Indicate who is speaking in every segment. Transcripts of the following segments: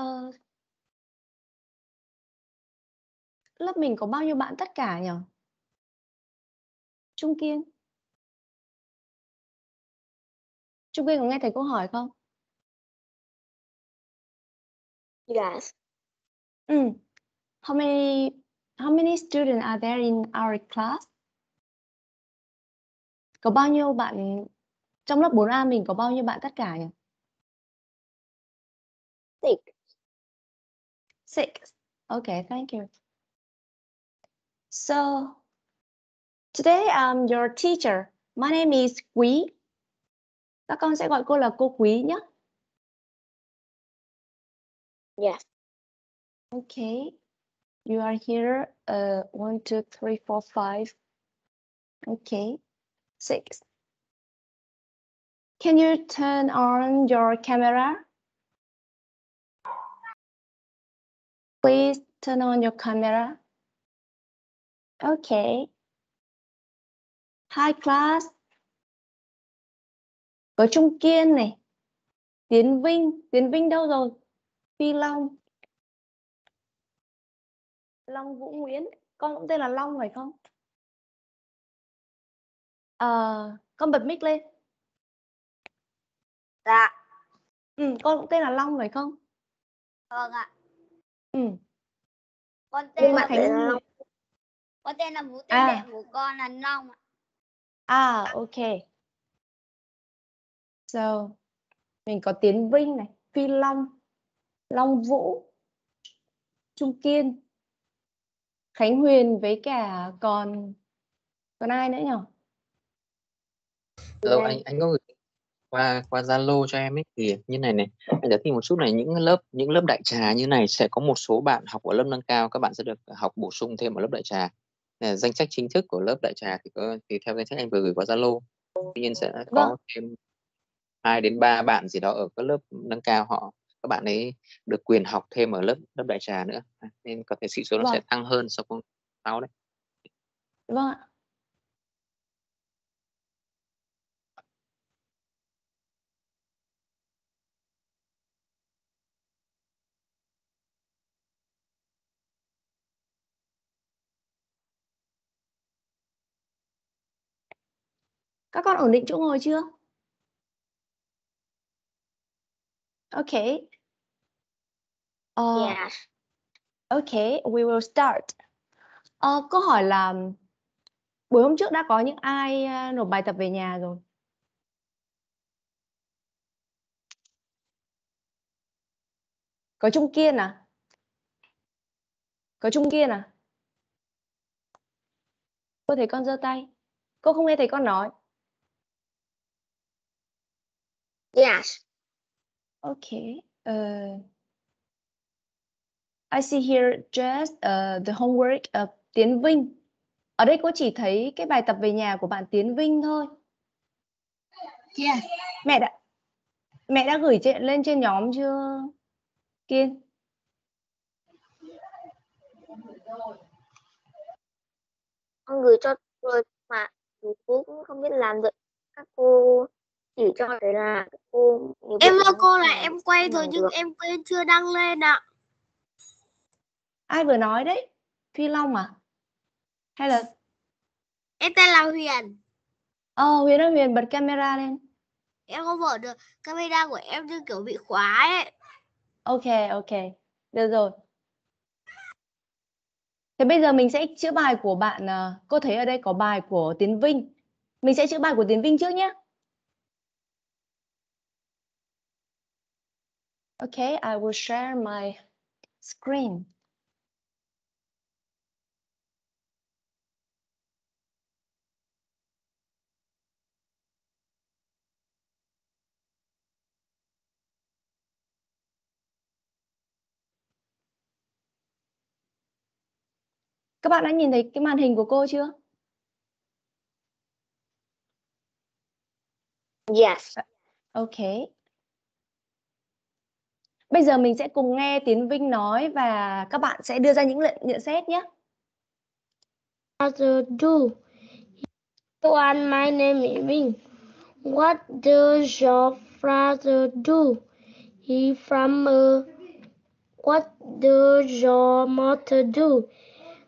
Speaker 1: Ờ. Lớp mình có bao nhiêu bạn tất cả nhỉ? Trung Kiên. Trung Kiên có nghe thấy câu hỏi không?
Speaker 2: Yes.
Speaker 1: Mm. How many how many students are there in our class? Có bao nhiêu bạn trong lớp 4A mình có bao nhiêu bạn tất cả nhỉ?
Speaker 2: Six.
Speaker 1: Six. Okay, thank you. So today I'm your teacher. My name is Quý. Các con sẽ gọi cô là cô Quý nhé.
Speaker 2: Yes.
Speaker 1: Okay. You are here. Uh, one, two, three, four, five. Okay. Six. Can you turn on your camera? Please turn on your camera. Okay. Hi class. Có Trung Kiên này. Tiến Vinh. Tiến Vinh đâu rồi? Phi Long. Long Vũ Nguyễn. Con cũng tên là Long phải không? Ờ, con bật mic lên.
Speaker 2: Dạ.
Speaker 1: Ừ, con cũng tên là Long phải không?
Speaker 2: Vâng ạ.
Speaker 1: Ừ.
Speaker 2: Con
Speaker 1: Nhưng
Speaker 2: tên
Speaker 1: mà
Speaker 2: là Vũ-
Speaker 1: Huyền-
Speaker 2: Con tên là Vũ tên
Speaker 1: À.
Speaker 2: mẹ của con là Long ạ.
Speaker 1: À, ok. So, mình có Tiến Vinh này, Phi Long, Long Vũ, Trung Kiên, Khánh Huyền với cả còn còn ai nữa nhỉ?
Speaker 3: Hello, anh anh có gửi qua qua Zalo cho em ấy thì như này này anh giải thích một chút này những lớp những lớp đại trà như này sẽ có một số bạn học ở lớp nâng cao các bạn sẽ được học bổ sung thêm ở lớp đại trà Nè, danh sách chính thức của lớp đại trà thì có thì theo danh sách anh vừa gửi qua Zalo tuy nhiên sẽ có
Speaker 1: Vâng.
Speaker 3: thêm hai đến ba bạn gì đó ở các lớp nâng cao họ các bạn ấy được quyền học thêm ở lớp lớp đại trà nữa nên có thể sĩ số nó sẽ
Speaker 1: Vâng.
Speaker 3: tăng hơn so với sau đấy
Speaker 1: Vâng ạ. Các con ổn định chỗ ngồi chưa? Okay. Uh,
Speaker 2: Yes.
Speaker 1: Okay, we will start. Ờ, câu hỏi là buổi hôm trước đã có những ai à, nộp bài tập về nhà rồi? Có Trung Kiên à? Có Trung Kiên à? Cô thấy con giơ tay. Cô không nghe thấy con nói.
Speaker 2: Yes.
Speaker 1: Okay. Uh, I see here just uh, the homework of Tiến Vinh. Ở đây cô chỉ thấy cái bài tập về nhà của bạn Tiến Vinh thôi.
Speaker 2: Yes.
Speaker 1: Mẹ đã mẹ đã gửi trên, lên trên nhóm chưa? Kiên.
Speaker 2: Con gửi cho rồi mà cũng không biết làm được. Các cô chỉ cho thế là cô
Speaker 4: Em ơi cô là em quay rồi nhưng
Speaker 2: được.
Speaker 4: em quên chưa đăng lên ạ.
Speaker 1: Ai vừa nói đấy? Phi Long à? Hay là
Speaker 4: Em tên là Huyền.
Speaker 1: Ờ Huyền ơi Huyền bật camera lên.
Speaker 4: Em không mở được camera của em như kiểu bị khóa ấy.
Speaker 1: Ok ok. Được rồi. Thế bây giờ mình sẽ chữa bài của bạn à, cô thấy ở đây có bài của Tiến Vinh. Mình sẽ chữa bài của Tiến Vinh trước nhé. Okay, I will share my screen. Các bạn đã nhìn thấy cái màn hình của cô chưa?
Speaker 2: Yes.
Speaker 1: Ok. Bây giờ mình sẽ cùng nghe Tiến Vinh nói và các bạn sẽ đưa ra những lệnh nhận xét nhé.
Speaker 4: Father do. Hello, and my name is Vinh. What does your father do? He from a
Speaker 5: What does your mother do?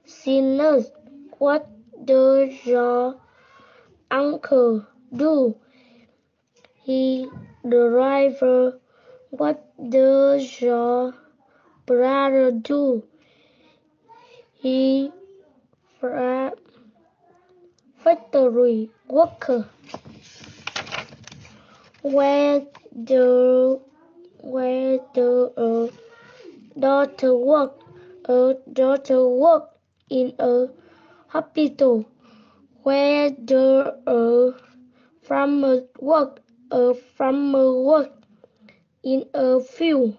Speaker 5: She nurse. What does your uncle do? He driver. What does your brother do? He fra- factory worker. Where do where the uh, daughter work? A daughter work in a hospital. Where the uh, farmer work? A farmer work in a field.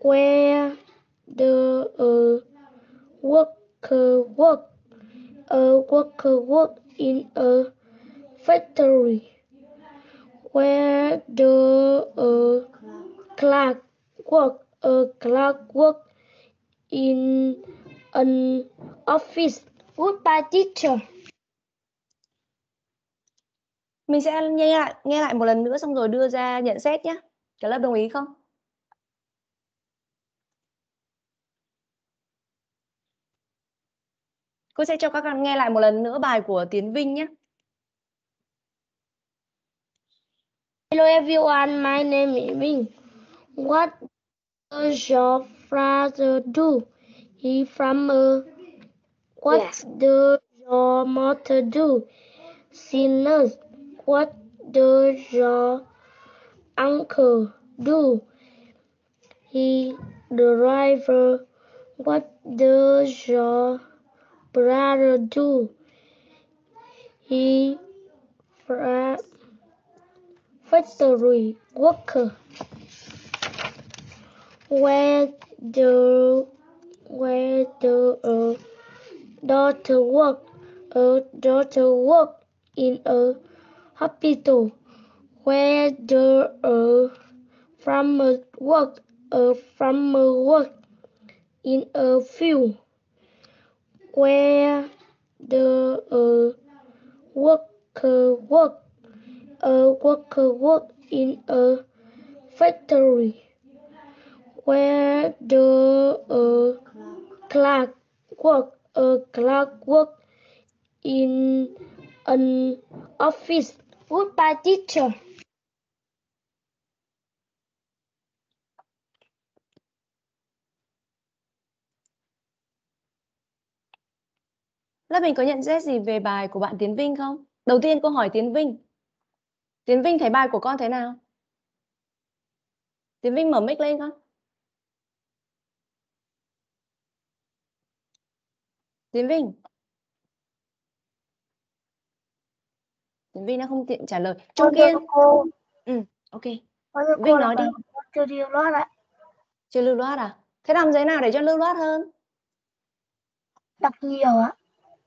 Speaker 5: Where the uh, worker work? A worker work in a factory. Where the uh, clerk work? A clerk work in an office. Goodbye, teacher.
Speaker 1: Mình sẽ nghe lại nghe lại một lần nữa xong rồi đưa ra nhận xét nhé. Cả lớp đồng ý không? Cô sẽ cho các con nghe lại một lần nữa bài của Tiến Vinh nhé.
Speaker 5: Hello everyone, my name is Vinh. What does your father do? He farmer. What
Speaker 2: Yes.
Speaker 5: does your mother do? She nurse. What does your uncle do? He the driver. What does your brother do? He factory worker. Where do where the uh, daughter work? A daughter work in a hospital. Where the uh, farmer work? A farmer work in a field. Where the uh, worker work? A worker work in a factory. Where the uh, clerk work? A clerk work in an office. Goodbye, teacher.
Speaker 1: Lớp mình có nhận xét gì về bài của bạn Tiến Vinh không? Đầu tiên cô hỏi Tiến Vinh. Tiến Vinh thấy bài của con thế nào? Tiến Vinh mở mic lên con. Tiến Vinh. Tiến Vinh đã không tiện trả lời. Trung Kiên.
Speaker 2: cô,
Speaker 1: Ok. Vinh nói đi.
Speaker 2: chưa điều lót ạ.
Speaker 1: Chưa lưu loát à? Thế làm thế nào để cho lưu loát hơn?
Speaker 2: Đọc nhiều ạ.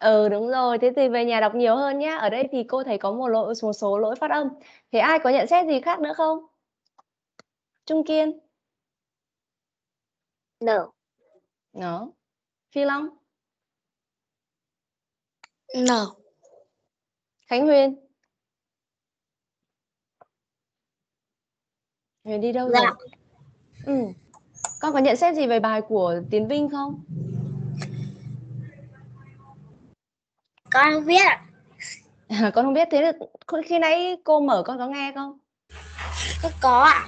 Speaker 1: Ừ đúng rồi, thế thì về nhà đọc nhiều hơn nhé. Ở đây thì cô thấy có một lỗi một số lỗi phát âm. Thế ai có nhận xét gì khác nữa không? Trung Kiên,
Speaker 2: No.
Speaker 1: nó. Phi Long,
Speaker 2: No.
Speaker 1: Khánh Huyền. Huyền đi đâu
Speaker 2: Dạ.
Speaker 1: rồi? Ừ. Con có nhận xét gì về bài của Tiến Vinh không?
Speaker 2: Con không biết ạ.
Speaker 1: con không biết thế là khi nãy cô mở con có nghe không?
Speaker 2: Con có ạ.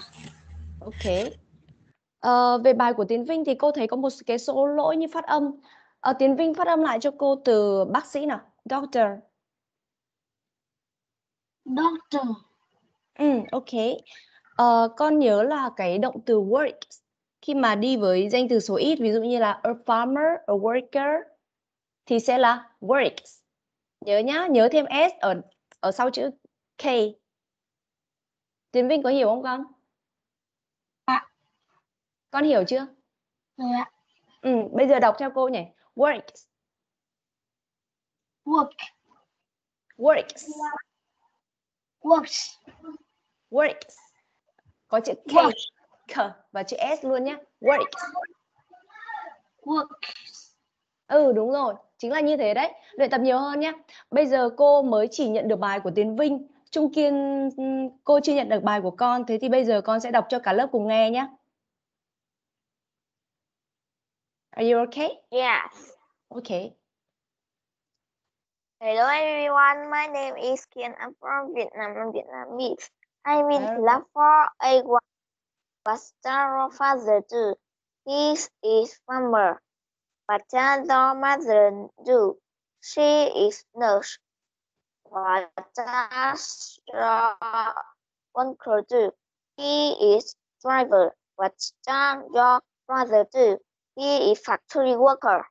Speaker 1: Ok. Ờ, về bài của Tiến Vinh thì cô thấy có một cái số lỗi như phát âm. Ờ, Tiến Vinh phát âm lại cho cô từ bác sĩ nào. Doctor.
Speaker 5: Doctor.
Speaker 1: Ừ, ok. Ờ, con nhớ là cái động từ work khi mà đi với danh từ số ít, ví dụ như là a farmer, a worker thì sẽ là works. Nhớ nhá, nhớ thêm s ở ở sau chữ k. Tiến Vinh có hiểu không con?
Speaker 2: Dạ.
Speaker 1: Con hiểu chưa?
Speaker 2: Rồi ạ.
Speaker 1: Ừ, bây giờ đọc theo cô nhỉ. Works,
Speaker 2: Work.
Speaker 1: works,
Speaker 2: Works.
Speaker 1: works. Có chữ k,
Speaker 2: Work.
Speaker 1: k và chữ s luôn nhá. Works.
Speaker 2: Work.
Speaker 1: Ừ đúng rồi, chính là như thế đấy. Luyện tập nhiều hơn nhé. Bây giờ cô mới chỉ nhận được bài của Tiến Vinh, Trung Kiên cô chưa nhận được bài của con, thế thì bây giờ con sẽ đọc cho cả lớp cùng nghe nhé. Are you okay?
Speaker 2: Yes.
Speaker 1: Okay.
Speaker 2: Hello everyone, my name is Kian. I'm from Vietnam. I'm Vietnamese. I mean
Speaker 1: Very
Speaker 2: class for A one. What's your father do? He is farmer. What does your mother do? She is nurse. What does your uncle do? He is driver. What does your brother do? He is factory worker.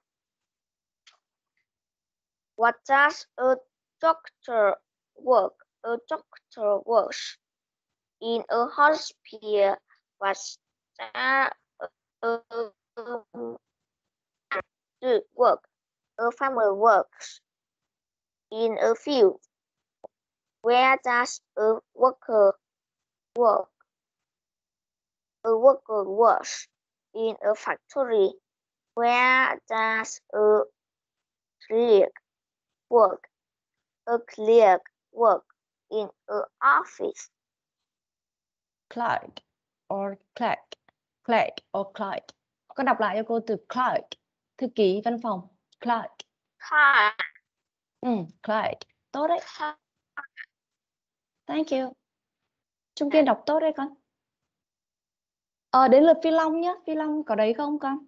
Speaker 2: What does a doctor work? A doctor works in a hospital. What does a, do work? A farmer works in a field. Where does a worker work? A worker works in a factory. Where does a clerk work? A clerk work in an office.
Speaker 1: Clerk or clerk. Clerk or clerk. Con đọc lại cho cô từ clerk. Thư ký văn phòng. Clerk.
Speaker 2: Car,
Speaker 1: Ừ, clerk. Tốt đấy.
Speaker 2: car.
Speaker 1: Thank you. Trung Kiên đọc tốt đấy con. Ờ, đến lượt Phi Long nhé. Phi Long có đấy không con?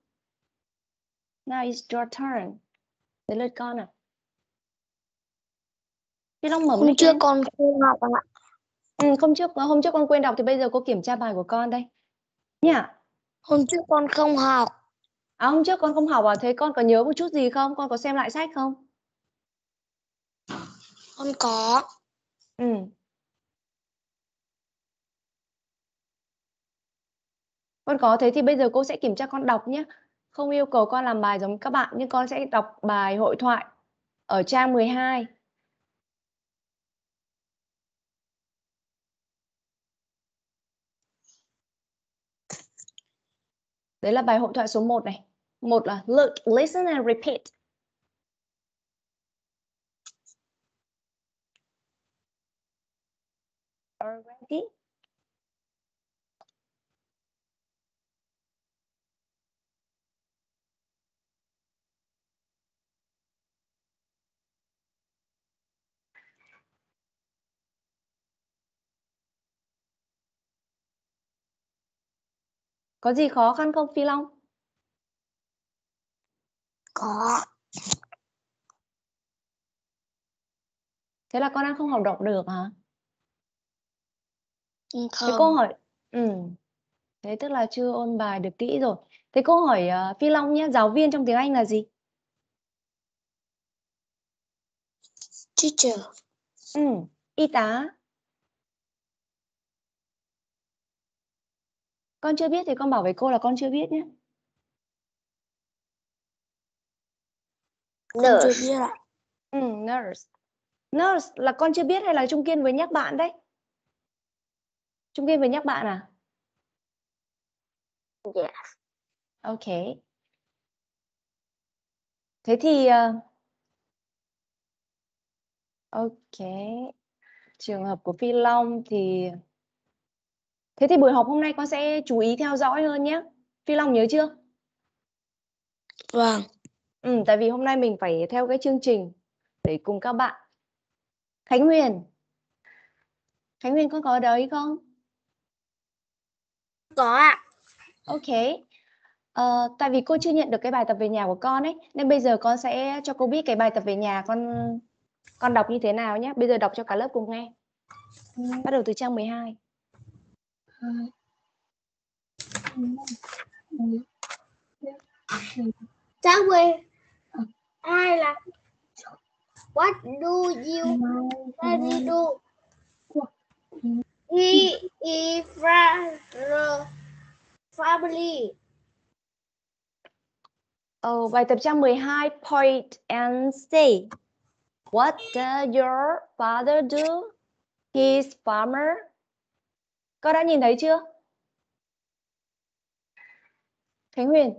Speaker 1: Now it's your turn. Đến lượt con à. Phi Long mở
Speaker 5: Hôm trước
Speaker 1: lên.
Speaker 5: con không học ạ.
Speaker 1: Ừ, hôm trước hôm trước con quên đọc thì bây giờ cô kiểm tra bài của con đây. Nhá.
Speaker 5: Hôm trước con không học.
Speaker 1: À hôm trước con không học à? Thế con có nhớ một chút gì không? Con có xem lại sách không?
Speaker 5: Con có.
Speaker 1: Ừ. Con có thế thì bây giờ cô sẽ kiểm tra con đọc nhé. Không yêu cầu con làm bài giống các bạn nhưng con sẽ đọc bài hội thoại ở trang 12. Đấy là bài hội thoại số 1 này. Một là look, listen and repeat. Already? Có gì khó khăn không Phi Long?
Speaker 5: Có.
Speaker 1: Thế là con đang không học đọc được hả?
Speaker 5: Ừ,
Speaker 1: Thế cô
Speaker 5: Không.
Speaker 1: hỏi ừ. Thế tức là chưa ôn bài được kỹ rồi. Thế cô hỏi ờ, Phi Long nhé, giáo viên trong tiếng Anh là gì?
Speaker 5: Teacher.
Speaker 1: Ừ, y tá. Con chưa biết thì con bảo với cô là con chưa biết nhé.
Speaker 5: Con chưa
Speaker 2: Nurse.
Speaker 5: biết ạ.
Speaker 1: Ừ, nurse. Nurse là con chưa biết hay là Trung Kiên vừa nhắc bạn đấy? Trung Kiên vừa nhắc bạn à?
Speaker 2: Yes.
Speaker 1: Ok. Thế thì ờ, ok. Trường hợp của Phi Long thì Thế thì buổi học hôm nay con sẽ chú ý theo dõi hơn nhé. Phi Long nhớ chưa?
Speaker 5: Vâng.
Speaker 1: Ừ, tại vì hôm nay mình phải theo cái chương trình để cùng các bạn. Khánh Huyền. Khánh Huyền con có ở đấy không?
Speaker 5: Có ạ.
Speaker 1: Ok. Ờ, tại vì cô chưa nhận được cái bài tập về nhà của con ấy, nên bây giờ con sẽ cho cô biết cái bài tập về nhà con con đọc như thế nào nhé. Bây giờ đọc cho cả lớp cùng nghe. Bắt đầu từ trang 12.
Speaker 4: Trang mười ai là What do you study do? He is from the family.
Speaker 1: Oh, bài tập trang 12 point and say What does your father do? He's farmer. Con đã nhìn thấy chưa? Khánh Huyền.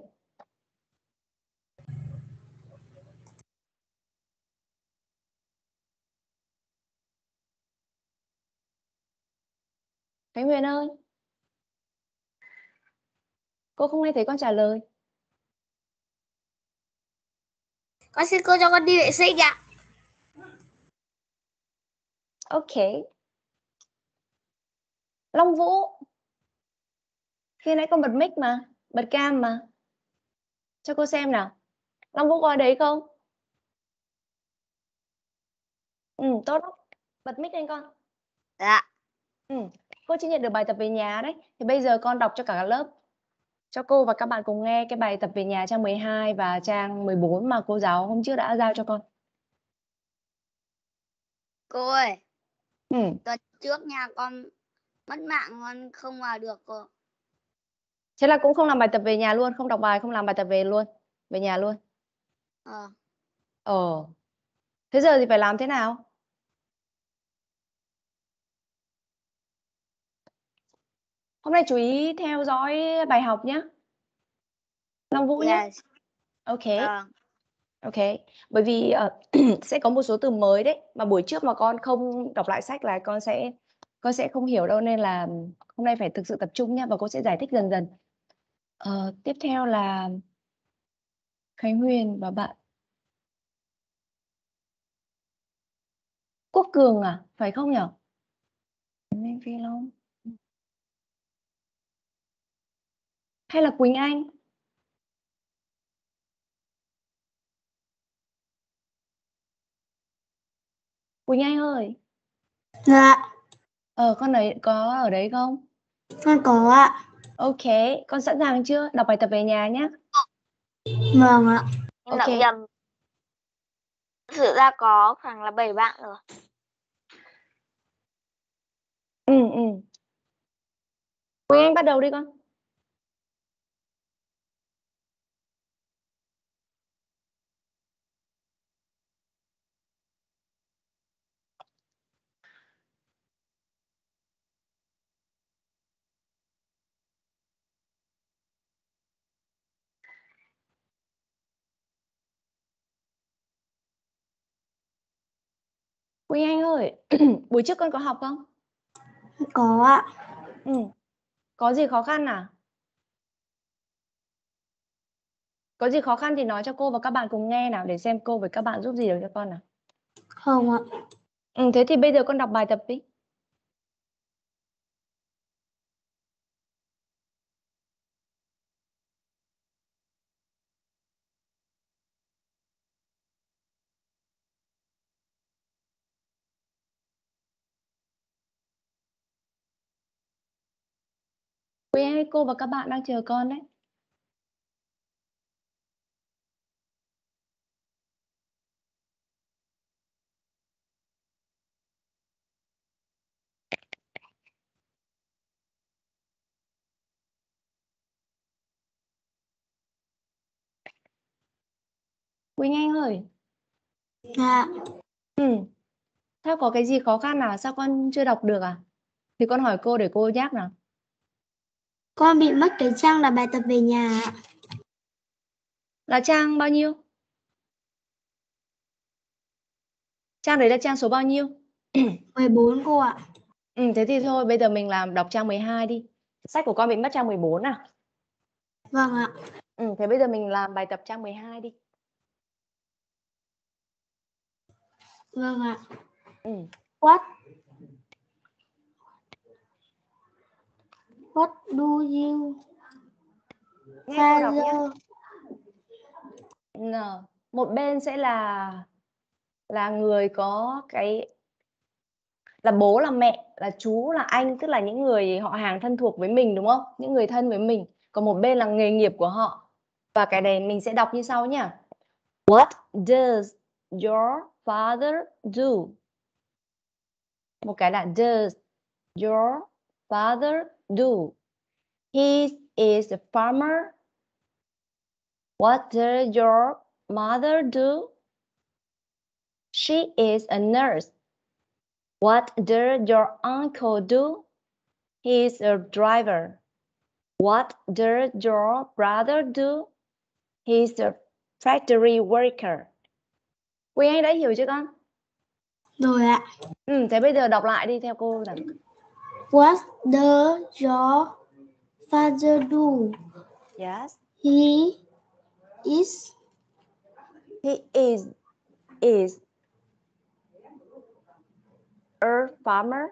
Speaker 1: Khánh Huyền ơi. Cô không nghe thấy con trả lời.
Speaker 4: Con xin cô cho con đi vệ sinh ạ.
Speaker 1: Ok. Long Vũ. Khi nãy con bật mic mà, bật cam mà. Cho cô xem nào. Long Vũ có ở đấy không? Ừ, tốt lắm. Bật mic lên con.
Speaker 4: Dạ.
Speaker 1: Ừ, cô chỉ nhận được bài tập về nhà đấy. Thì bây giờ con đọc cho cả lớp. Cho cô và các bạn cùng nghe cái bài tập về nhà trang 12 và trang 14 mà cô giáo hôm trước đã giao cho con.
Speaker 4: Cô ơi,
Speaker 1: Ừ,
Speaker 4: tuần trước nhà con mất mạng con không vào được cô.
Speaker 1: thế là cũng không làm bài tập về nhà luôn, không đọc bài, không làm bài tập về luôn. Về nhà luôn.
Speaker 4: Ờ.
Speaker 1: Ờ. Thế giờ thì phải làm thế nào? Hôm nay chú ý theo dõi bài học nhé. Long Vũ nhé.
Speaker 4: Yes.
Speaker 1: Ok.
Speaker 4: Vâng.
Speaker 1: Ok. Bởi vì ờ, sẽ có một số từ mới đấy mà buổi trước mà con không đọc lại sách là con sẽ con sẽ không hiểu đâu nên là hôm nay phải thực sự tập trung nhé và cô sẽ giải thích dần dần. Ờ, tiếp theo là Khánh Huyền và bạn Quốc Cường à? Phải không nhỉ? Minh Phi Long. Hay là Quỳnh Anh? Quỳnh Anh ơi,
Speaker 5: Dạ,
Speaker 1: ờ con ấy có ở đấy không?
Speaker 5: con có ạ.
Speaker 1: Ok, con sẵn sàng chưa? Đọc bài tập về nhà nhé.
Speaker 5: Vâng ạ.
Speaker 2: Em
Speaker 1: Ok.
Speaker 2: nhầm. Thực sự ra có khoảng là 7 bạn rồi.
Speaker 1: Ừ, ừ. Quỳnh Anh bắt đầu đi con. Quỳnh Anh ơi, buổi trước con có học không?
Speaker 5: Có ạ.
Speaker 1: Ừ. Có gì khó khăn à? Có gì khó khăn thì nói cho cô và các bạn cùng nghe nào để xem cô với các bạn giúp gì được cho con nào.
Speaker 5: Không ạ.
Speaker 1: Ừ, thế thì bây giờ con đọc bài tập đi. Ơi, cô và các bạn đang chờ con đấy. Quỳnh Anh ơi,
Speaker 5: Dạ.
Speaker 1: ừ. Sao có cái gì khó khăn à? Sao con chưa đọc được à? Thì con hỏi cô để cô nhắc nào.
Speaker 5: Con bị mất cái trang là bài tập về nhà ạ.
Speaker 1: Là trang bao nhiêu? Trang đấy là trang số bao nhiêu?
Speaker 5: 14 cô ạ.
Speaker 1: Ừ, thế thì thôi, bây giờ mình làm đọc trang 12 đi. Sách của con bị mất trang 14 à?
Speaker 5: Vâng ạ.
Speaker 1: Ừ, thế bây giờ mình làm bài tập trang 12 đi.
Speaker 5: Vâng ạ.
Speaker 1: Ừ.
Speaker 5: What? What do you father
Speaker 1: N. Một bên sẽ là là người có cái là bố là mẹ là chú là anh tức là những người họ hàng thân thuộc với mình đúng không? Những người thân với mình. Còn một bên là nghề nghiệp của họ. Và cái này mình sẽ đọc như sau nhá. What does your father do? Một cái là does your father do he is a farmer what does your mother do she is a nurse What does your uncle do? He is a driver. What does your brother do? He is a factory worker. Anh đã hiểu chưa con?
Speaker 5: Rồi ạ.
Speaker 1: Ừ, thế bây giờ đọc lại đi theo cô nào.
Speaker 5: What does your father do?
Speaker 1: Yes.
Speaker 5: He is
Speaker 1: He is is a farmer.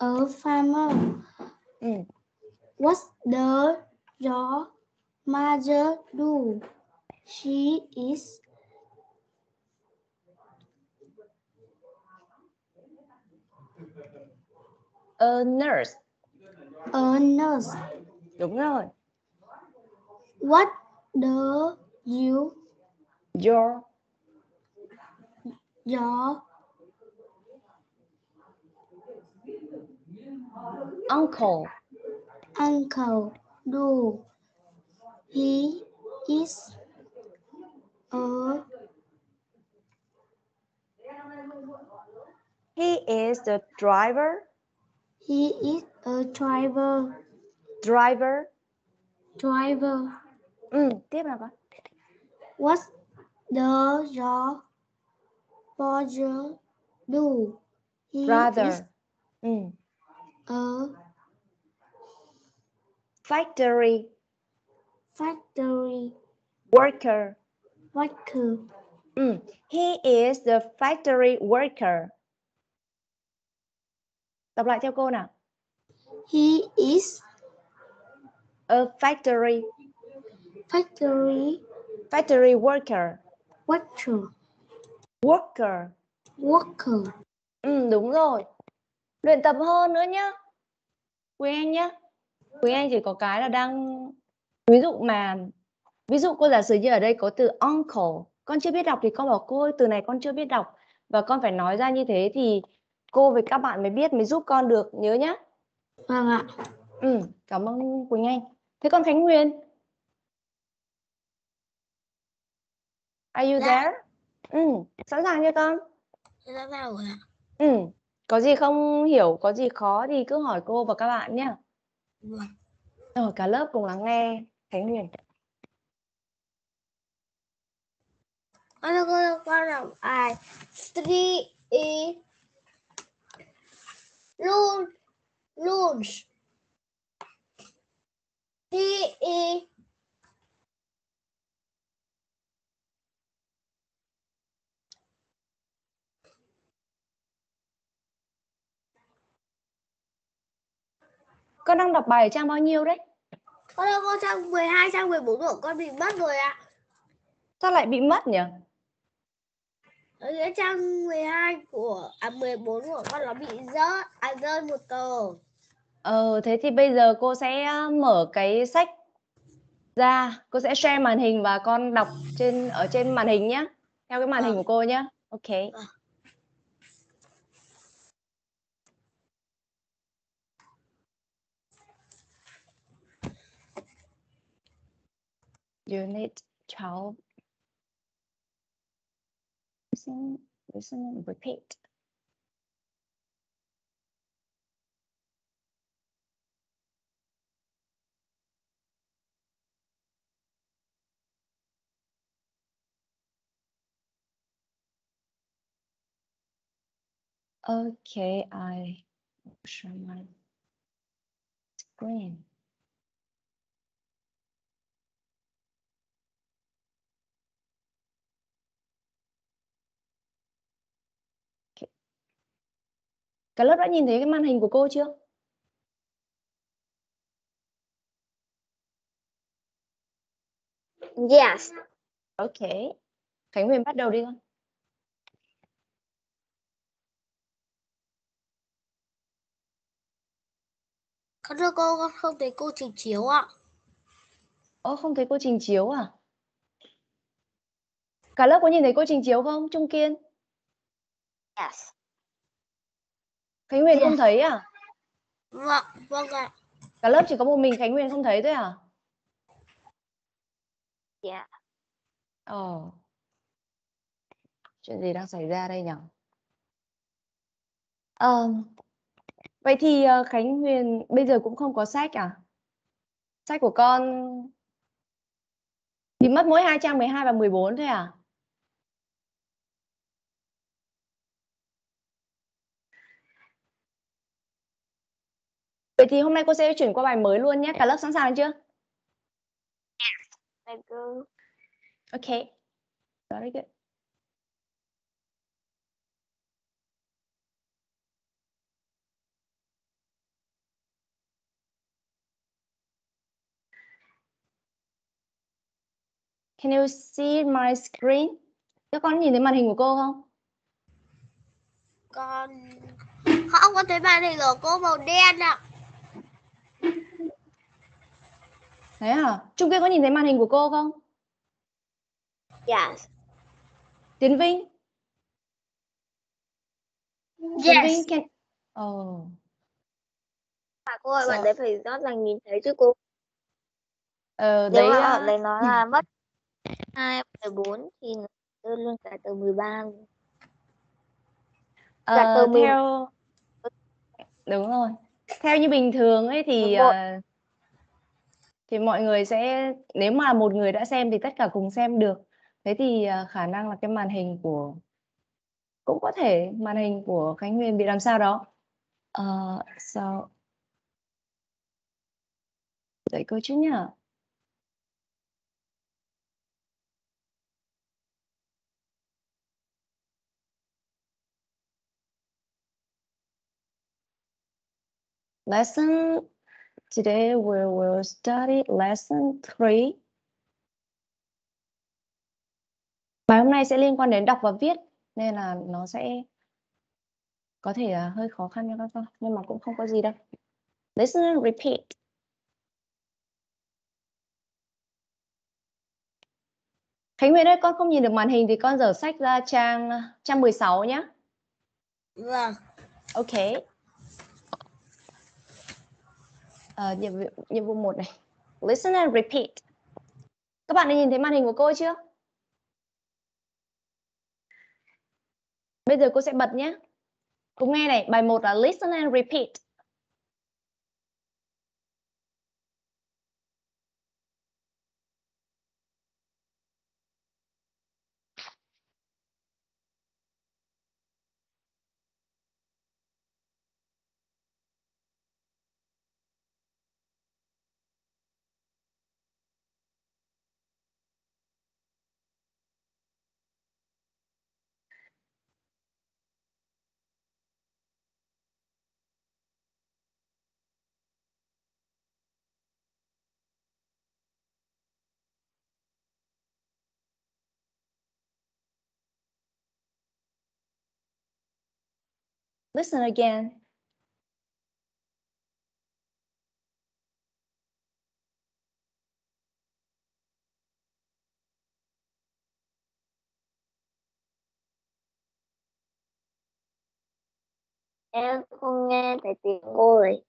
Speaker 5: A farmer.
Speaker 1: Ừ.
Speaker 5: What does your mother do? She is
Speaker 1: A nurse.
Speaker 5: a nurse.
Speaker 1: Đúng rồi.
Speaker 5: What do you
Speaker 1: Your
Speaker 5: your
Speaker 1: uncle.
Speaker 5: uncle do? He is a
Speaker 1: He is the driver.
Speaker 5: He is a driver.
Speaker 1: Driver.
Speaker 5: Driver.
Speaker 1: Ừ, tiếp nào con.
Speaker 5: What does your father do? He
Speaker 1: Brother.
Speaker 5: is
Speaker 1: Ừ.
Speaker 5: a
Speaker 1: Factory
Speaker 5: factory
Speaker 1: worker.
Speaker 5: worker.
Speaker 1: Ừ. He is the factory worker. Đọc lại theo cô nào.
Speaker 5: He is
Speaker 1: A factory
Speaker 5: factory
Speaker 1: factory worker.
Speaker 5: worker.
Speaker 1: Worker.
Speaker 5: Worker.
Speaker 1: Ừ, đúng rồi. Luyện tập hơn nữa nhá. Quý Anh nhá. Quý Anh chỉ có cái là đang ví dụ mà ví dụ cô giả sử như ở đây có từ uncle, con chưa biết đọc thì con bảo cô ơi từ này con chưa biết đọc và con phải nói ra như thế thì cô với các bạn mới biết mới giúp con được nhớ nhá.
Speaker 5: Vâng ạ.
Speaker 1: Ừ, cảm ơn Quỳnh Anh. Thế con Khánh Huyền? Are you
Speaker 4: Dạ.
Speaker 1: there? Ừ, sẵn sàng chưa con?
Speaker 4: Ra vào rồi ạ.
Speaker 1: Ừ, có gì không hiểu, có gì khó thì cứ hỏi cô và các bạn nhé.
Speaker 4: Vâng.
Speaker 1: Rồi cả lớp cùng lắng nghe Khánh Huyền.
Speaker 4: Con con con bài three is lunch lunch he is
Speaker 1: Con đang đọc bài ở trang bao nhiêu đấy?
Speaker 4: con ơi, con trang 12 trang 14 của con bị mất rồi ạ
Speaker 1: Sao lại bị mất nhỉ?
Speaker 4: Ở cái trang 12 của à 14 của con nó bị rớt à rơi một tờ
Speaker 1: Ờ, thế thì bây giờ cô sẽ mở cái sách ra, cô sẽ share màn hình và con đọc trên ở trên màn hình nhé. Theo cái màn hình của cô nhé. Ok.
Speaker 4: Vâng.
Speaker 1: Unit 12. Listen, listen repeat. Okay, I share my screen. Cả lớp đã nhìn thấy cái màn hình của cô chưa?
Speaker 2: Yes.
Speaker 1: Ok. Khánh Huyền bắt đầu đi con.
Speaker 4: con thưa cô con không thấy cô trình chiếu ạ
Speaker 1: Ồ, không thấy cô trình chiếu à? Cả lớp có nhìn thấy cô trình chiếu không? Trung Kiên.
Speaker 2: Yes.
Speaker 1: Khánh Huyền không thấy à?
Speaker 4: vâng vâng ạ
Speaker 1: Cả lớp chỉ có một mình Khánh Huyền không thấy thôi à?
Speaker 2: Yeah.
Speaker 1: Ồ. Chuyện gì đang xảy ra đây nhỉ? Ờ, vậy thì ờ, Khánh Huyền bây giờ cũng không có sách à? Sách của con bị mất mỗi hai trang 12 và 14 thôi à? Vậy thì hôm nay cô sẽ chuyển qua bài mới luôn nhé. Cả lớp sẵn sàng chưa?
Speaker 2: Thank you.
Speaker 1: Okay. Very good. Can you see my screen? Các con nhìn thấy màn hình của cô không?
Speaker 4: con không có thấy màn hình của cô màu đen ạ
Speaker 1: Thế à? Trung Kiên có nhìn thấy màn hình của cô không?
Speaker 2: Yes.
Speaker 1: Tiến Vinh? Tiến
Speaker 4: yes
Speaker 1: Vinh can... Oh.
Speaker 2: Mà cô ơi, bạn
Speaker 1: Sợ.
Speaker 2: đấy phải rõ ràng nhìn thấy chứ cô.
Speaker 1: Ờ,
Speaker 2: Nếu
Speaker 1: đấy
Speaker 2: mà
Speaker 1: à,
Speaker 2: bạn đấy nói là mất 2, 14 thì nó đưa luôn cả từ 13 luôn.
Speaker 1: ờ,
Speaker 2: từ mười-
Speaker 1: theo đúng rồi. Theo như bình thường ấy thì ờ, thì mọi người sẽ nếu mà một người đã xem thì tất cả cùng xem được. Thế thì ờ, khả năng là cái màn hình của cũng có thể màn hình của Khánh Huyền bị làm sao đó. Ờ, so đợi cô chút nhá. Lesson today we will study lesson 3. Bài hôm nay sẽ liên quan đến đọc và viết nên là nó sẽ có thể là hơi khó khăn cho các con nhưng mà cũng không có gì đâu. Listen and repeat. Khánh Huyền ơi, con không nhìn được màn hình thì con dở sách ra trang 116 nhé.
Speaker 4: vâng
Speaker 1: Ok. Ờ, nhiệm vụ nhiệm vụ 1 này. Listen and repeat. Các bạn đã nhìn thấy màn hình của cô chưa? Bây giờ cô sẽ bật nhé. Cùng nghe này, bài 1 là listen and repeat. Listen again.
Speaker 2: Em không nghe thấy tiếng cô ấy.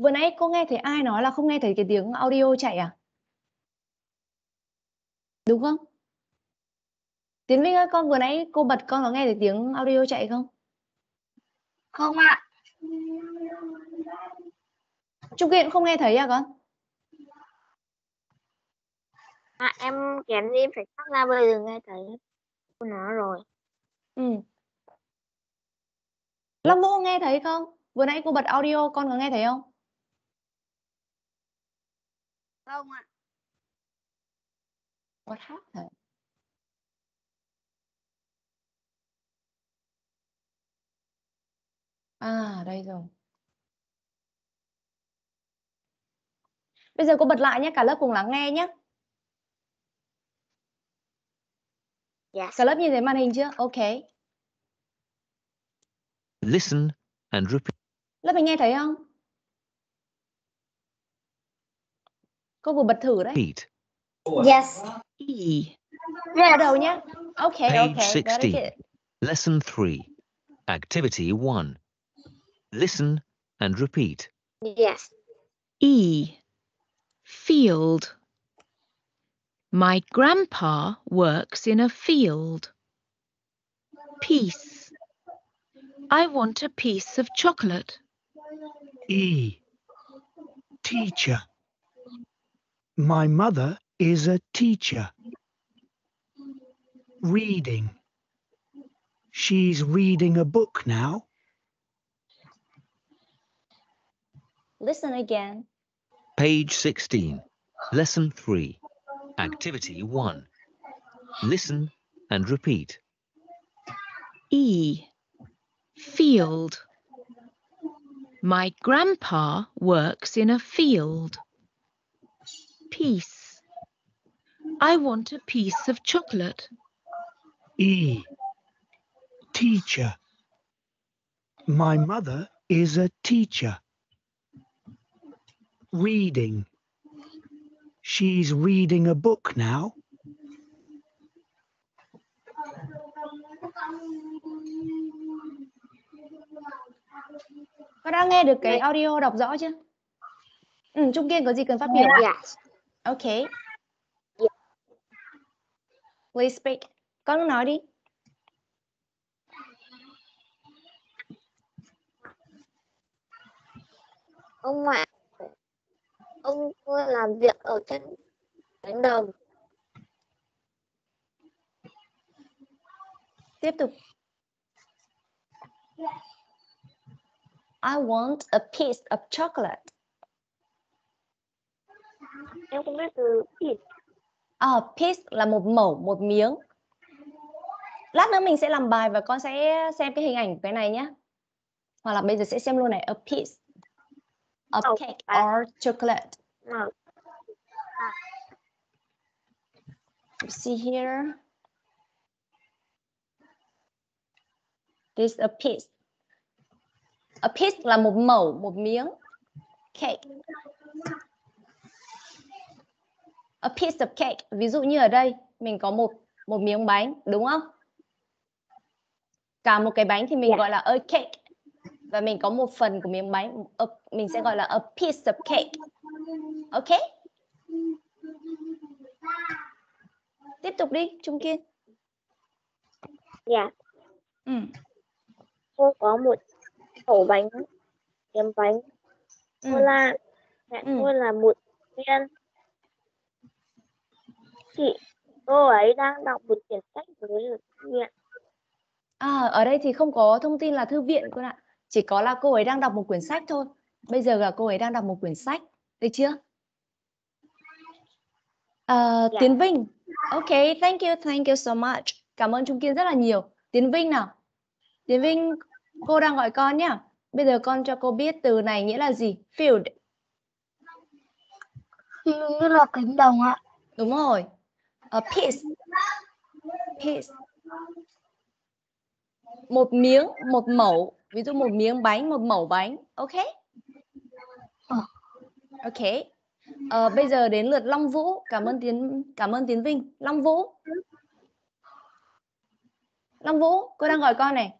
Speaker 1: Vừa nãy cô nghe thấy ai nói là không nghe thấy cái tiếng audio chạy à? Đúng không? Tiến Vinh ơi, con vừa nãy cô bật con có nghe thấy tiếng audio chạy không?
Speaker 4: không ạ
Speaker 1: Trung cũng không nghe thấy à con?
Speaker 2: À, em kém đi phải phát ra bây giờ nghe thấy. Cô nói rồi.
Speaker 1: Ừ. Long Vũ nghe thấy không? Vừa nãy cô bật audio con có nghe thấy không?
Speaker 4: Không ạ
Speaker 1: What happened? À, đây rồi. Bây giờ cô bật lại nhé, cả lớp cùng lắng nghe nhé.
Speaker 2: Yes.
Speaker 1: Cả lớp nhìn thấy màn hình chưa? Ok.
Speaker 6: Listen and repeat.
Speaker 1: Lớp mình nghe thấy không? Cô vừa bật thử đấy.
Speaker 5: Yes.
Speaker 4: E.
Speaker 1: Bắt đầu nhé. Ok,
Speaker 6: Page
Speaker 1: ok. Very
Speaker 6: 16. Lesson 3. Activity 1. Listen and repeat.
Speaker 2: Yes.
Speaker 7: E. Field. My grandpa works in a field. Piece. I want a piece of chocolate.
Speaker 8: E. Teacher. My mother is a teacher. Reading. She's reading a book now.
Speaker 1: Listen again.
Speaker 6: Page 16. Lesson 3. Activity 1. Listen and repeat.
Speaker 7: E. Field. My grandpa works in a field. Piece. I want a piece of chocolate.
Speaker 8: E. Teacher. My mother is a teacher. Reading. She's reading a book now.
Speaker 1: Con đã nghe được cái audio đọc rõ chưa? Ừ, Trung Kiên có gì cần phát biểu? ạ?
Speaker 2: Yes.
Speaker 1: Okay. Please speak. Con nói đi.
Speaker 2: Ông ngoại. Ông tôi làm việc ở trên cánh đồng.
Speaker 1: Tiếp tục. I want a piece of chocolate.
Speaker 2: Em không biết từ piece.
Speaker 1: À, piece là một mẩu, một miếng. Lát nữa mình sẽ làm bài và con sẽ xem cái hình ảnh của cái này nhé. Hoặc là bây giờ sẽ xem luôn này, a piece of
Speaker 2: Oh,
Speaker 1: cake
Speaker 2: à.
Speaker 1: or chocolate. You see here. This a piece. A piece là một mẩu, một miếng. Cake. A piece of cake. Ví dụ như ở đây mình có một một miếng bánh, đúng không? Cả một cái bánh thì mình
Speaker 2: Dạ.
Speaker 1: gọi là a cake. Và mình có một phần của miếng bánh, a- mình sẽ gọi là a piece of cake. Ok? Tiếp tục đi, Trung Kiên.
Speaker 2: Dạ.
Speaker 1: Ừ.
Speaker 2: Cô có một ổ bánh, kiếm bánh.
Speaker 1: Ừ.
Speaker 2: Cô là mẹ
Speaker 1: Ừ.
Speaker 2: tôi là một viên. Chị, cô ấy đang đọc một quyển sách với thư viện.
Speaker 1: À, ở đây thì không có thông tin là thư viện con ạ. Chỉ có là cô ấy đang đọc một quyển sách thôi. Bây giờ là cô ấy đang đọc một quyển sách. Được chưa? À,
Speaker 2: Dạ.
Speaker 1: Tiến Vinh. Ok, thank you, thank you so much. Cảm ơn Trung Kiên rất là nhiều. Tiến Vinh nào. Tiến Vinh, cô đang gọi con nhá. Bây giờ con cho cô biết từ này nghĩa là gì? Field.
Speaker 5: Như là cánh đồng ạ.
Speaker 1: Đúng rồi. A piece. Piece. Một miếng, một mẩu. Ví dụ một miếng bánh, một mẩu bánh. Ok?
Speaker 5: Ờ.
Speaker 1: Ok. Ờ, bây giờ đến lượt Long Vũ. Cảm ơn Tiến cảm ơn Tiến Vinh. Long Vũ. Long Vũ, cô đang gọi con này.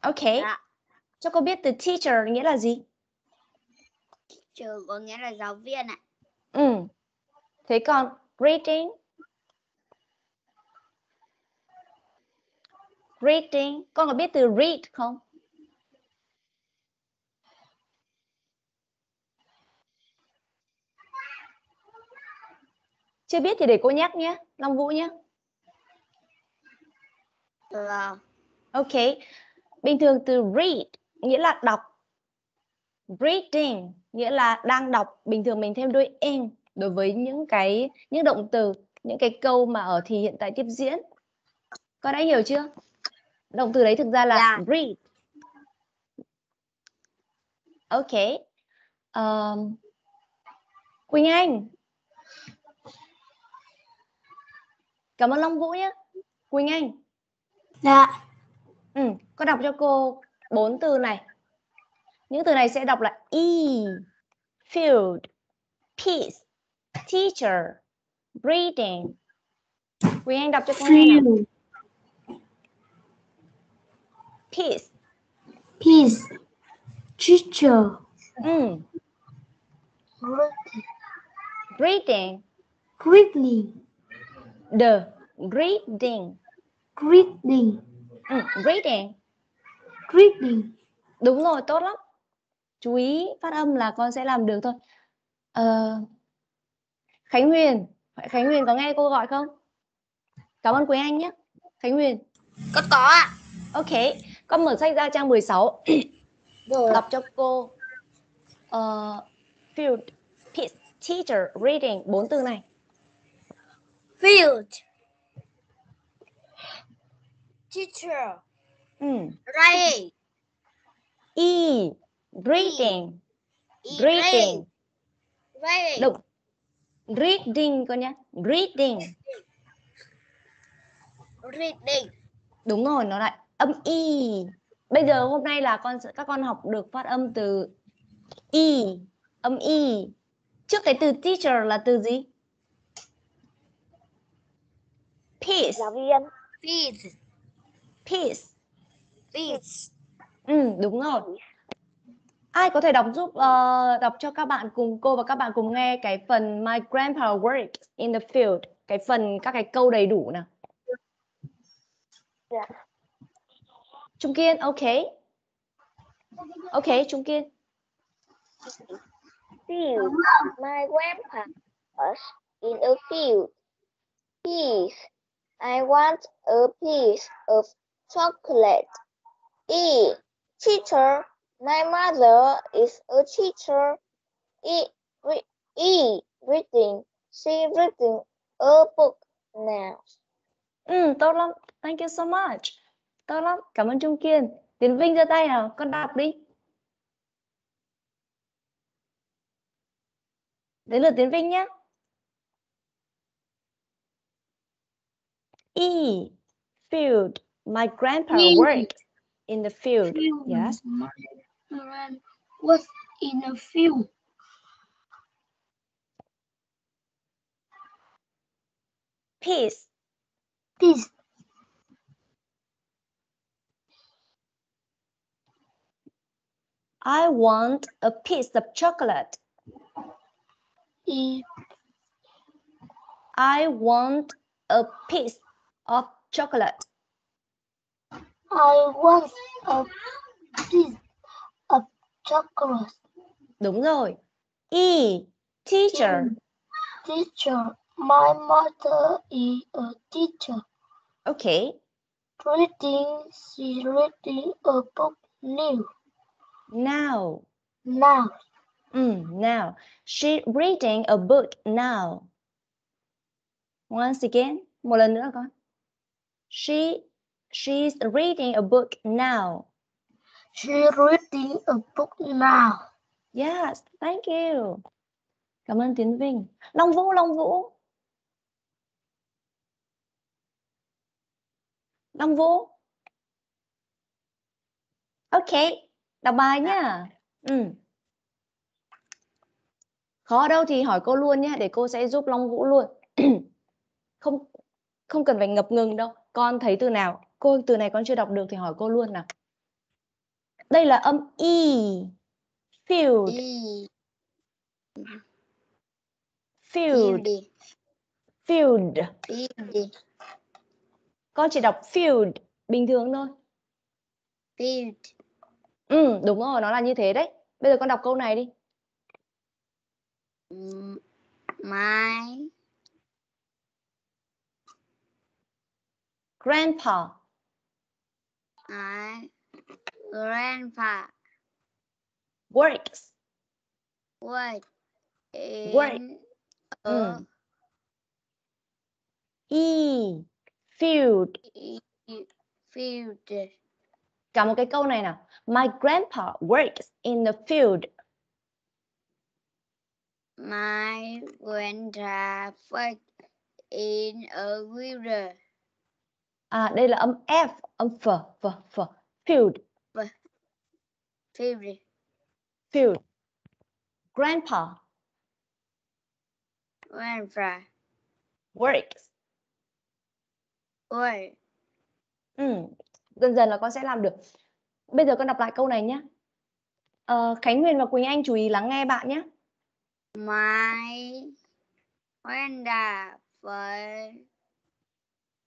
Speaker 1: Ok.
Speaker 4: Dạ.
Speaker 1: Cho cô biết từ teacher nghĩa là gì?
Speaker 4: Trừ có nghĩa là giáo viên ạ.
Speaker 1: Ừ. Thế còn reading? Reading, con có biết từ read không? Chưa biết thì để cô nhắc nhé, Long Vũ nhé.
Speaker 4: Là
Speaker 1: Ok. Bình thường từ read nghĩa là đọc. Reading nghĩa là đang đọc. Bình thường mình thêm đuôi in đối với những cái những động từ, những cái câu mà ở thì hiện tại tiếp diễn. Con đã hiểu chưa? Động từ đấy thực ra là
Speaker 4: Dạ.
Speaker 1: read. Ok. Um, Quỳnh Anh. Cảm ơn Long Vũ nhé. Quỳnh Anh.
Speaker 5: Dạ.
Speaker 1: Ừ, con đọc cho cô bốn từ này. Những từ này sẽ đọc là e, field, peace, teacher, reading. Quỳnh Anh đọc cho con nghe nào. Peace.
Speaker 5: Peace. Teacher.
Speaker 1: Ừ, reading.
Speaker 5: Greeting.
Speaker 1: The reading.
Speaker 5: Greeting.
Speaker 1: Ừ, reading.
Speaker 5: Greeting.
Speaker 1: Đúng rồi, tốt lắm. Chú ý phát âm là con sẽ làm được thôi. Ờ, Khánh Huyền, Khánh Huyền có nghe cô gọi không? Cảm ơn Quế Anh nhé. Khánh Huyền.
Speaker 4: Con có ạ.
Speaker 1: Ok, con mở sách ra trang 16.
Speaker 4: Rồi.
Speaker 1: Đọc cho cô. Ờ, field, teacher, reading, bốn từ này.
Speaker 4: Field. Teacher.
Speaker 1: Ừ.
Speaker 4: Writing.
Speaker 1: E, reading, reading.
Speaker 4: Writing.
Speaker 1: Đúng. Reading con nhé. Reading.
Speaker 4: Reading.
Speaker 1: Đúng rồi, nó lại âm y. Bây giờ hôm nay là con các con học được phát âm từ y, âm y. Trước cái từ teacher là từ gì? Peace,
Speaker 2: giáo viên
Speaker 4: Feed.
Speaker 1: peace.
Speaker 4: Feed.
Speaker 1: Ừ, đúng rồi. Ai có thể đọc giúp ờ, đọc cho các bạn cùng cô và các bạn cùng nghe cái phần My grandpa works in the field, cái phần các cái câu đầy đủ nào.
Speaker 2: Dạ.
Speaker 1: Trung Kiên, ok. Ok, Trung Kiên.
Speaker 2: field. My grandpa was in a field. Peace. I want a piece of chocolate. E. Teacher. My mother is a teacher. E. Re- e. Reading. She reading a book now.
Speaker 1: Ừ, tốt lắm. Thank you so much. Tốt lắm. Cảm ơn Trung Kiên. Tiến Vinh giơ tay nào, con đọc đi. Đến lượt Tiến Vinh nhé. E. Field. My grandpa
Speaker 5: Field.
Speaker 1: worked in the field. Yes.
Speaker 5: Grand was in a field.
Speaker 1: Peace.
Speaker 5: This
Speaker 1: I want a piece of chocolate.
Speaker 5: is
Speaker 1: I want a piece of chocolate.
Speaker 5: I want a piece chocolate.
Speaker 1: Đúng rồi. E. Teacher.
Speaker 5: Teacher, my mother is a teacher.
Speaker 1: Okay.
Speaker 5: Reading, she reading a book new.
Speaker 1: Now.
Speaker 5: Now,
Speaker 1: Mm, now. She reading a book now. Once again. Một lần nữa con. She she's reading a book now
Speaker 5: she reading a book now.
Speaker 1: Yes, thank you. Cảm ơn Tiến Vinh. Long Vũ, Long Vũ. Long Vũ. Ok, đọc bài nhá. Ừ. Khó ở đâu thì hỏi cô luôn nhé, để cô sẽ giúp Long Vũ luôn. không không cần phải ngập ngừng đâu. Con thấy từ nào, cô từ này con chưa đọc được thì hỏi cô luôn nào. Đây là âm y. Field,
Speaker 4: E.
Speaker 1: field,
Speaker 4: Field.
Speaker 1: field.
Speaker 4: Field.
Speaker 1: Con chỉ đọc field bình thường thôi.
Speaker 4: Field.
Speaker 1: Ừ, đúng rồi, nó là như thế đấy. Bây giờ con đọc câu này đi.
Speaker 4: My
Speaker 1: Grandpa,
Speaker 4: my grandpa
Speaker 1: works.
Speaker 4: in
Speaker 1: Work. Mm. E, field.
Speaker 4: e- field.
Speaker 1: Cả một cái câu này nào. My grandpa works in the field.
Speaker 4: My grandpa works in a field.
Speaker 1: À, đây là âm F, âm F, F, F. Field,
Speaker 4: Field.
Speaker 1: field. Grandpa
Speaker 4: Grandpa
Speaker 1: works.
Speaker 4: worked
Speaker 1: Ừ, dần dần là con sẽ làm được. Bây giờ con đọc lại câu này nhé. Ờ, Khánh Huyền và Quỳnh Anh chú ý lắng nghe bạn nhé.
Speaker 4: My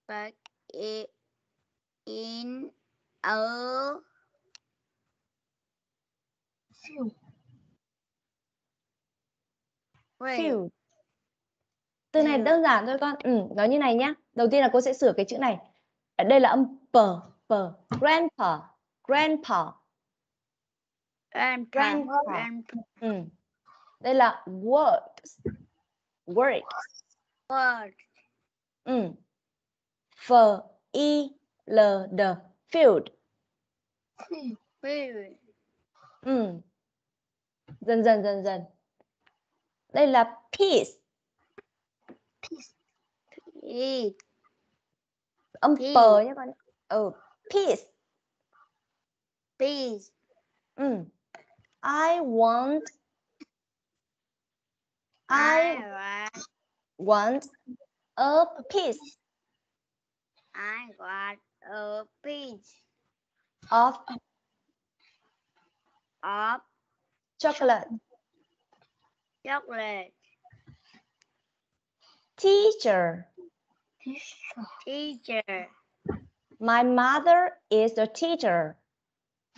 Speaker 4: worked i- in a
Speaker 5: Field.
Speaker 1: Field. Từ này đơn giản thôi con. Ừ, nói như này nhá. Đầu tiên là cô sẽ sửa cái chữ này. Ở đây là âm p, p. Grandpa, grandpa.
Speaker 4: Grandpa.
Speaker 1: Grandpa.
Speaker 4: Grandpa.
Speaker 1: Ừ. Đây là works, work.
Speaker 4: Word.
Speaker 1: Ừ. F, I, L, D. Field.
Speaker 4: Field.
Speaker 1: Ừ. Dần dần dần dần. Đây là peace.
Speaker 4: E.
Speaker 1: Âm
Speaker 4: Peace.
Speaker 1: p nhé con. Ừ. Peace.
Speaker 4: Peace.
Speaker 1: Ừ. I want I
Speaker 4: want.
Speaker 1: want a piece
Speaker 4: I want a piece
Speaker 1: of
Speaker 4: of
Speaker 1: chocolate.
Speaker 4: chocolate.
Speaker 1: Teacher,
Speaker 4: Teacher.
Speaker 1: my mother is a teacher.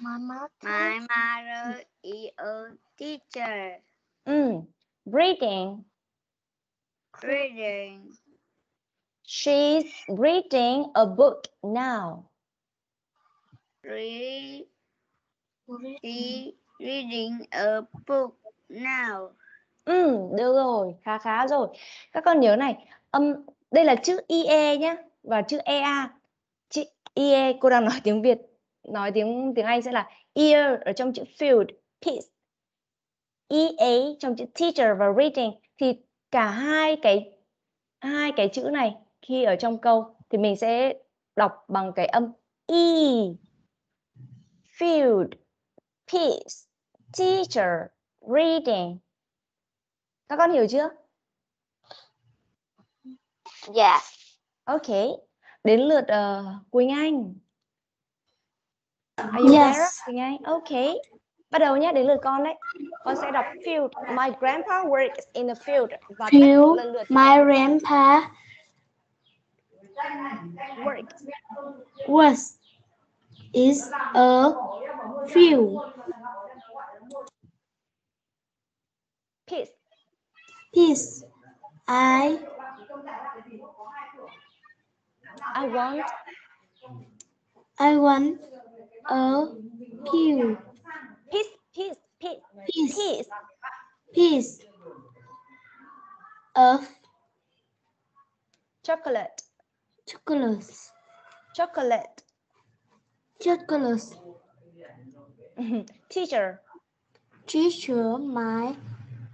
Speaker 4: My mother My mother is a teacher.
Speaker 1: Mm. Reading.
Speaker 4: Reading.
Speaker 1: She's reading a book now.
Speaker 4: Read. Reading a book now.
Speaker 1: Ừ, được rồi, khá khá rồi. Các con nhớ này, âm đây là chữ IE nhá và chữ EA. Chữ IE cô đang nói tiếng Việt, nói tiếng tiếng Anh sẽ là ear ở trong chữ field, peace. EA trong chữ teacher và reading thì cả hai cái hai cái chữ này khi ở trong câu thì mình sẽ đọc bằng cái âm E. Field, peace, teacher, reading. Các con hiểu chưa?
Speaker 2: Yes.
Speaker 1: Ok. Đến lượt uh, Quỳnh Anh. Are you
Speaker 5: Yes.
Speaker 1: there, Quỳnh Anh? Ok. Bắt đầu nhé, đến lượt con đấy. Con sẽ đọc field. My grandpa works in the field. Và
Speaker 5: Field.
Speaker 1: lần lượt
Speaker 5: My grandpa
Speaker 1: works.
Speaker 5: was is a field.
Speaker 1: Peace.
Speaker 5: Peace. I
Speaker 1: I want
Speaker 5: I want a pew.
Speaker 1: peace, peace, peace,
Speaker 5: Peace.
Speaker 1: peace.
Speaker 5: Of
Speaker 1: Chocolate,
Speaker 5: chocolate.
Speaker 1: chocolate.
Speaker 5: Chocolate.
Speaker 1: Teacher,
Speaker 5: Teacher. My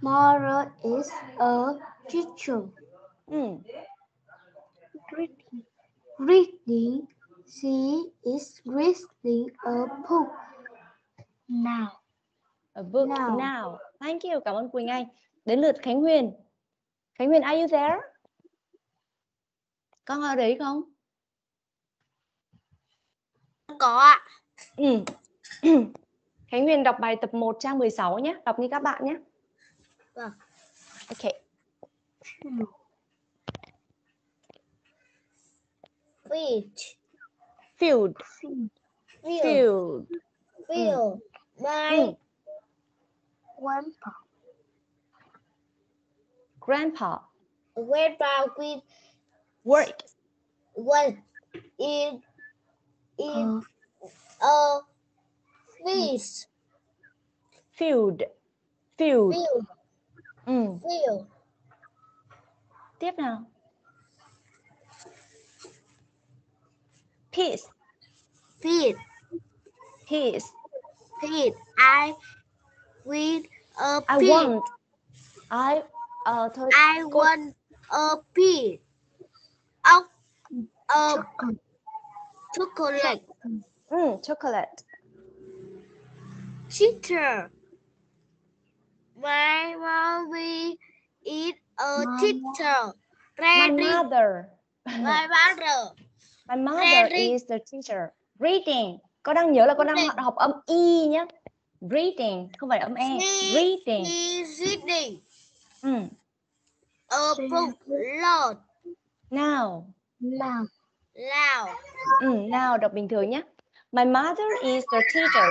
Speaker 5: mother is a teacher.
Speaker 1: mm.
Speaker 5: Reading. She is reading a book. Now.
Speaker 1: a book
Speaker 5: Now.
Speaker 1: now. Thank you, cảm ơn Quỳnh Anh. Đến lượt Khánh Huyền. Khánh Huyền, are you there? Con ở đấy không?
Speaker 4: Có ạ.
Speaker 1: Ừ. Khánh Huyền đọc bài tập 1 trang 16 nhé, đọc như các bạn nhé.
Speaker 4: Vâng.
Speaker 1: Ok.
Speaker 4: Field.
Speaker 1: Field,
Speaker 4: Field.
Speaker 1: field.
Speaker 4: Field. My
Speaker 1: Ừ.
Speaker 4: grandpa.
Speaker 1: Grandpa
Speaker 4: Grandpa with
Speaker 1: works
Speaker 4: one in in uh. a fish
Speaker 1: field. Field.
Speaker 4: field
Speaker 1: Ừ.
Speaker 4: field
Speaker 1: Tiếp nào. Peace,
Speaker 4: feed
Speaker 1: peace.
Speaker 4: feed I with a
Speaker 1: I
Speaker 4: pig.
Speaker 1: want. I ờ thôi
Speaker 4: I
Speaker 1: cô-
Speaker 4: want a pig. Of a chocolate.
Speaker 1: ừ, chocolate.
Speaker 4: Teacher. My mommy is a teacher.
Speaker 1: My
Speaker 4: Reading.
Speaker 1: mother.
Speaker 4: My mother.
Speaker 1: My mother
Speaker 4: Reading.
Speaker 1: is the teacher. Reading. Con đang nhớ là con đang học âm y nhé. Reading, không phải âm e.
Speaker 4: She
Speaker 1: Reading.
Speaker 4: is reading
Speaker 1: Ừ.
Speaker 4: a book loud.
Speaker 1: Now.
Speaker 5: Now.
Speaker 4: Loud.
Speaker 1: Ừ, now đọc bình thường nhé. My mother is the teacher.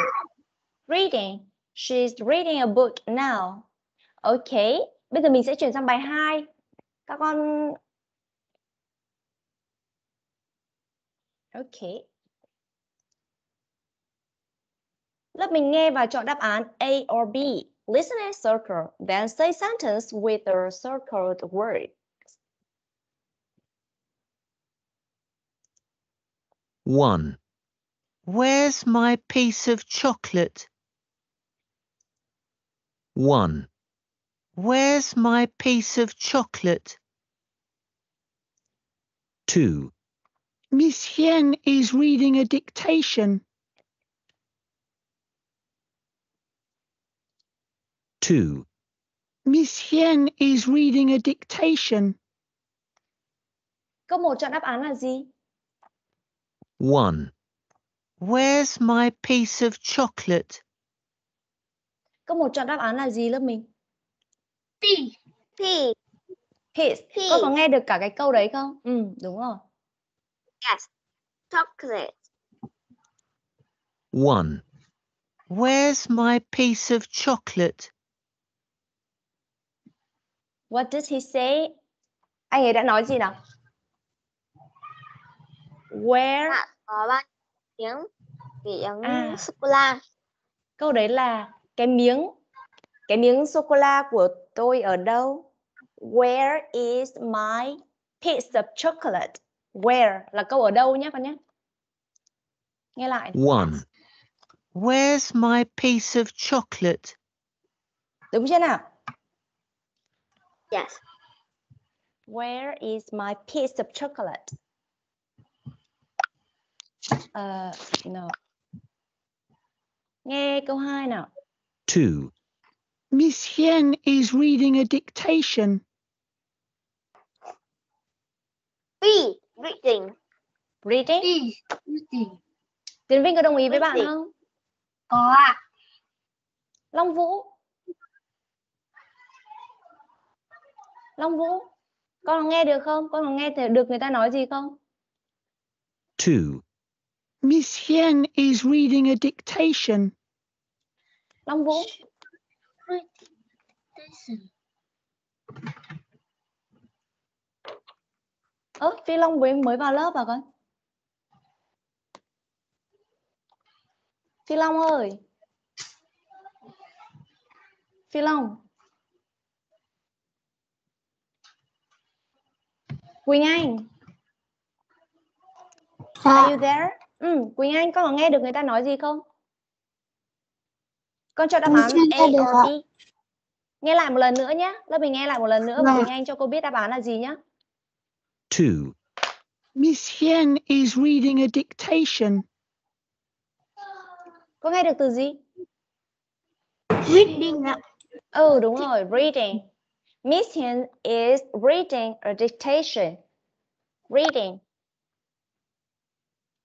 Speaker 1: Reading. She's reading a book now. Okay. Bây giờ mình sẽ chuyển sang bài 2. Các con Ok. Lớp mình nghe và chọn đáp án A or B. Listen and circle, then say sentence with the circled word.
Speaker 6: One. Where's my piece of chocolate? One. Where's my piece of chocolate? Two.
Speaker 8: Miss Hien is reading a dictation.
Speaker 6: Two.
Speaker 8: Miss Hien is reading a dictation.
Speaker 1: Câu 1 chọn đáp án là gì?
Speaker 6: One. Where's my piece of chocolate?
Speaker 1: Câu 1 chọn đáp án là gì lớp mình?
Speaker 4: P.
Speaker 2: P.
Speaker 1: His.
Speaker 2: P.
Speaker 1: Con có nghe được cả cái câu đấy không? Ừ, đúng rồi.
Speaker 2: Yes. Chocolate.
Speaker 6: One. Where's my piece of chocolate?
Speaker 1: What did he say? Anh ấy đã nói gì nào? Where?
Speaker 2: Bạn có bao nhiêu miếng miếng
Speaker 1: À.
Speaker 2: sô cô la?
Speaker 1: Câu đấy là cái miếng cái miếng sô cô la của tôi ở đâu? Where is my piece of chocolate? Where là câu ở đâu nhé con nhé. Nghe lại.
Speaker 6: One. Where's my piece of chocolate?
Speaker 1: Đúng chưa nào?
Speaker 2: Yes.
Speaker 1: Where is my piece of chocolate? Ờ, no. Nghe câu 2 nào.
Speaker 6: Two.
Speaker 8: Miss Hien is reading a dictation.
Speaker 2: B. Reading.
Speaker 1: Reading.
Speaker 4: P. Reading.
Speaker 1: Tiến Vinh có đồng ý với bạn
Speaker 2: Reading.
Speaker 1: không?
Speaker 4: Có ạ.
Speaker 1: Long Vũ. Long Vũ. Con có nghe được không? Con có nghe được người ta nói gì không?
Speaker 6: Two.
Speaker 8: Miss Hien is reading a dictation.
Speaker 1: Long Vũ. Ơ, Phi Long mới mới vào lớp à con? Phi Long ơi. Phi Long. Quỳnh Anh, are you there? Ừ, Quỳnh Anh, con có nghe được người ta nói gì không? Con cho đáp án A or. B. Nghe lại một lần nữa nhé. Lớp mình nghe lại một lần nữa và
Speaker 5: Vâng.
Speaker 1: Quỳnh Anh cho cô biết đáp án là gì nhé.
Speaker 6: Two.
Speaker 8: Miss Hien is reading a dictation.
Speaker 1: Có nghe được từ gì?
Speaker 5: Reading ạ.
Speaker 1: Ừ, đúng rồi, reading. Miss Hiền is reading a dictation. Reading.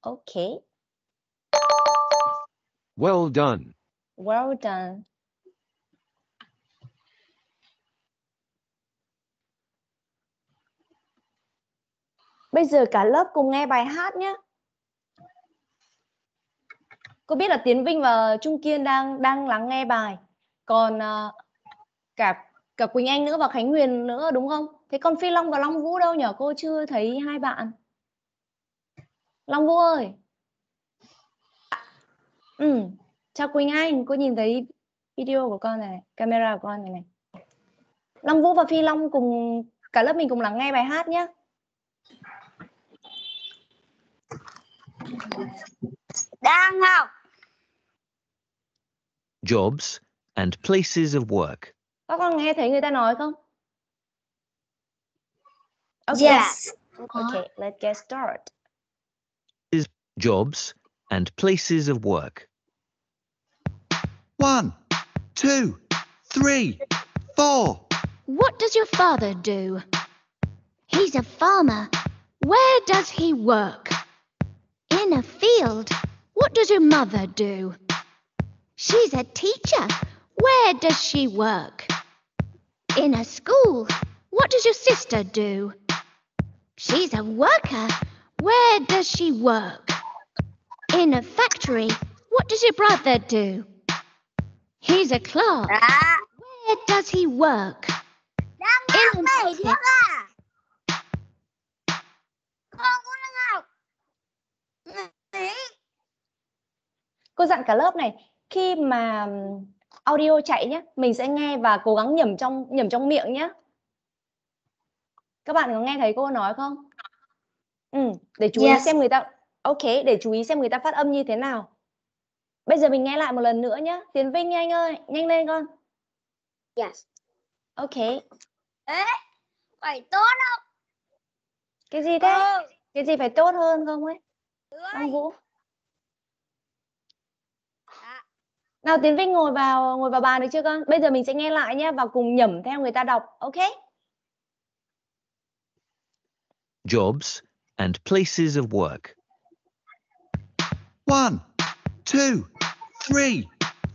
Speaker 1: Okay,
Speaker 9: Well done
Speaker 1: well done. Bây giờ cả lớp cùng nghe bài hát nhé. Cô biết là Tiến Vinh và Trung Kiên đang đang lắng nghe bài. Còn ờ, cả cả Quỳnh Anh nữa và Khánh Huyền nữa đúng không? Thế còn Phi Long và Long Vũ đâu nhở? Cô chưa thấy hai bạn. Long Vũ ơi. Ừ, chào Quỳnh Anh, cô nhìn thấy video của con này, camera của con này này. Long Vũ và Phi Long cùng cả lớp mình cùng lắng nghe bài hát nhé.
Speaker 2: Đang không?
Speaker 6: Jobs and places of work.
Speaker 1: Các con nghe thấy người ta nói không? Okay.
Speaker 5: Yes.
Speaker 1: Okay, let's get started.
Speaker 6: Jobs and places of work.
Speaker 10: One, two, three, four.
Speaker 7: What does your father do? He's a farmer. Where does he work? In a field. What does your mother do? She's a teacher. Where does she work? In a school. What does your sister do? She's a worker. Where does she work? In a factory. What does your brother do? He's a clerk.
Speaker 2: Đã.
Speaker 7: Where does he work? in an
Speaker 4: Này nước à Con cũng đang học
Speaker 1: Cô dặn cả lớp này, khi mà audio chạy nhé, mình sẽ nghe và cố gắng nhẩm trong nhẩm trong miệng nhé. Các bạn có nghe thấy cô nói không? Ừ, để chú ý
Speaker 5: Yes.
Speaker 1: xem người ta Ok, để chú ý xem người ta phát âm như thế nào. Bây giờ mình nghe lại một lần nữa nhé. Tiến Vinh anh ơi, nhanh lên con.
Speaker 2: Yes.
Speaker 1: Ok,
Speaker 4: Phải tốt không
Speaker 1: cái gì thế?
Speaker 4: Ừ
Speaker 1: Cái gì phải tốt hơn không ấy? Anh Vũ.
Speaker 4: Dạ.
Speaker 1: Nào Tiến Vinh ngồi vào ngồi vào bàn được chưa con? Bây giờ mình sẽ nghe lại nhé và cùng nhẩm theo người ta đọc, ok?
Speaker 6: Jobs and places of work.
Speaker 10: One, two, three,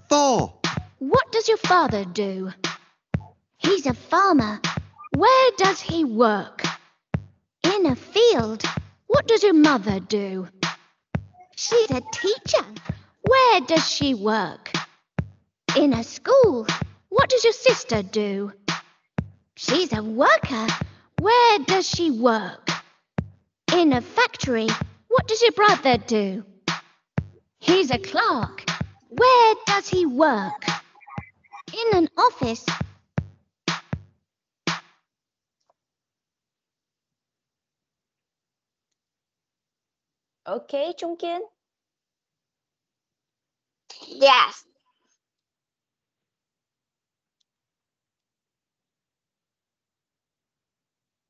Speaker 10: four.
Speaker 7: What does your father do? He's a farmer. Where does he work? In a field. What does your mother do? She's a teacher. Where does she work? In a school. What does your sister do? She's a worker. Where does she work? In a factory. What does your brother do? He's a clerk. Where does he work? In an office.
Speaker 1: Ok, Trung Kiên.
Speaker 2: Yes.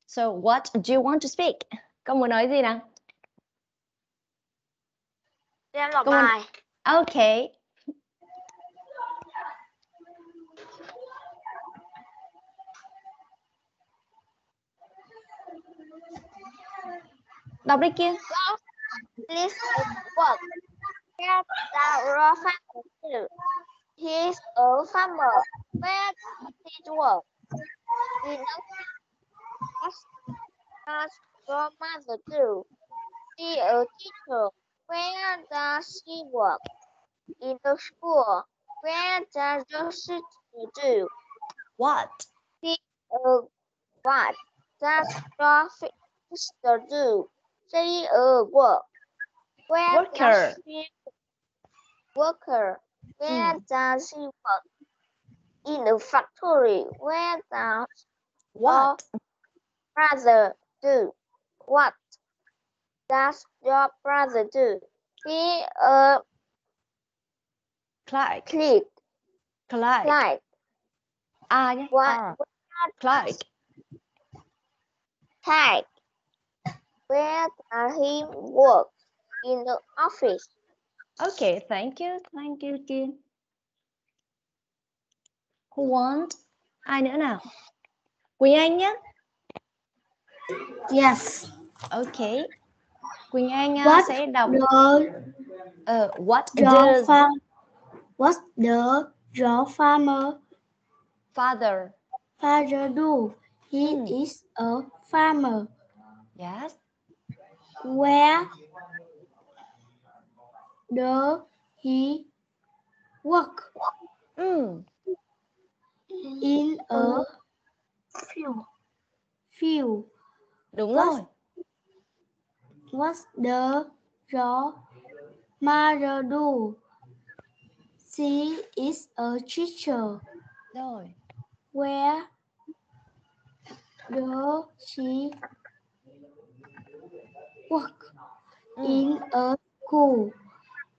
Speaker 1: So what do you want to speak? Con muốn nói gì nào?
Speaker 2: Em đọc bài.
Speaker 1: Ok. Đọc đi Kiên.
Speaker 2: Please work. Where does your father do? He's a farmer. Where does he work? In a What does your mother do? She a teacher. Where does she work? In the school. Where does your sister do?
Speaker 1: What?
Speaker 2: Uh, what does your fi- sister do? She a work. Where
Speaker 1: Worker.
Speaker 2: she worker? Where
Speaker 1: Mm.
Speaker 2: does she work? In a factory. Where does
Speaker 1: What?
Speaker 2: brother do? What does your brother do? He a
Speaker 1: Clark.
Speaker 2: clerk.
Speaker 1: Clark.
Speaker 2: Clerk.
Speaker 1: A nhé.
Speaker 2: What?
Speaker 1: R. Clark.
Speaker 2: Clerk. Where does he work? In the office.
Speaker 1: Okay, thank you. Thank you Kiên. Who want? Ai nữa nào? Quỳnh Anh nhé.
Speaker 5: Yes.
Speaker 1: Ok. Quỳnh Anh uh,
Speaker 5: What
Speaker 1: sẽ đọc
Speaker 5: The
Speaker 1: uh, what
Speaker 5: your
Speaker 1: does
Speaker 5: farm What the your farmer
Speaker 1: father?
Speaker 5: father do? He
Speaker 1: Hmm.
Speaker 5: is a farmer.
Speaker 1: Yes.
Speaker 5: Where does he work?
Speaker 1: Mm.
Speaker 5: In a field. Field.
Speaker 1: Đúng
Speaker 5: What?
Speaker 1: rồi.
Speaker 5: What the your mother do? She is a teacher.
Speaker 1: Rồi.
Speaker 5: Where does she work?
Speaker 1: Mm.
Speaker 5: In a school.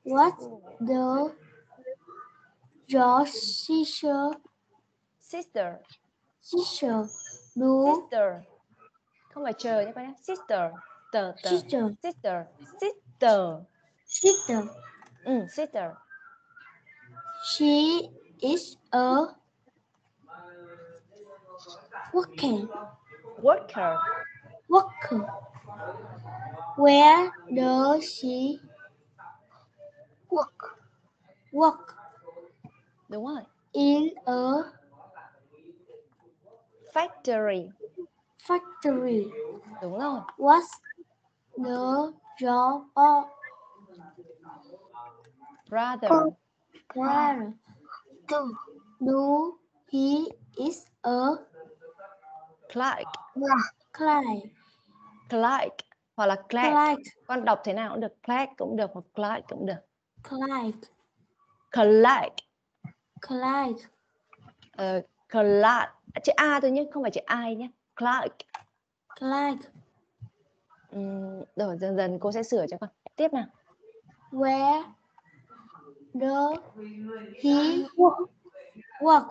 Speaker 5: What the your sister
Speaker 1: Sister.
Speaker 5: sister do?
Speaker 1: Sister. Không phải chờ nhé con nhé. Sister. Tờ tờ.
Speaker 5: Sister
Speaker 1: Sister. Sister.
Speaker 5: sister.
Speaker 1: Ừ, sister.
Speaker 5: She is a worker.
Speaker 1: Worker.
Speaker 5: worker. Where does she work? Work
Speaker 1: Đúng rồi.
Speaker 5: in a
Speaker 1: Factory.
Speaker 5: factory.
Speaker 1: Đúng rồi.
Speaker 5: What's the job of
Speaker 1: Brother.
Speaker 5: Oh, brother? Do, do he is a
Speaker 1: Clark,
Speaker 5: Clyde.
Speaker 1: Hoặc là Clark.
Speaker 5: Clyde.
Speaker 1: Con đọc thế nào cũng được, Clark cũng được hoặc Clark cũng được.
Speaker 5: Clyde.
Speaker 1: Clark,
Speaker 5: Clyde.
Speaker 1: uh, Clark. Chữ A thôi nhé, không phải chữ I nhé. Clark.
Speaker 5: Clyde.
Speaker 1: Ừm, rồi dần dần cô sẽ sửa cho con. Tiếp nào.
Speaker 5: Where does he work?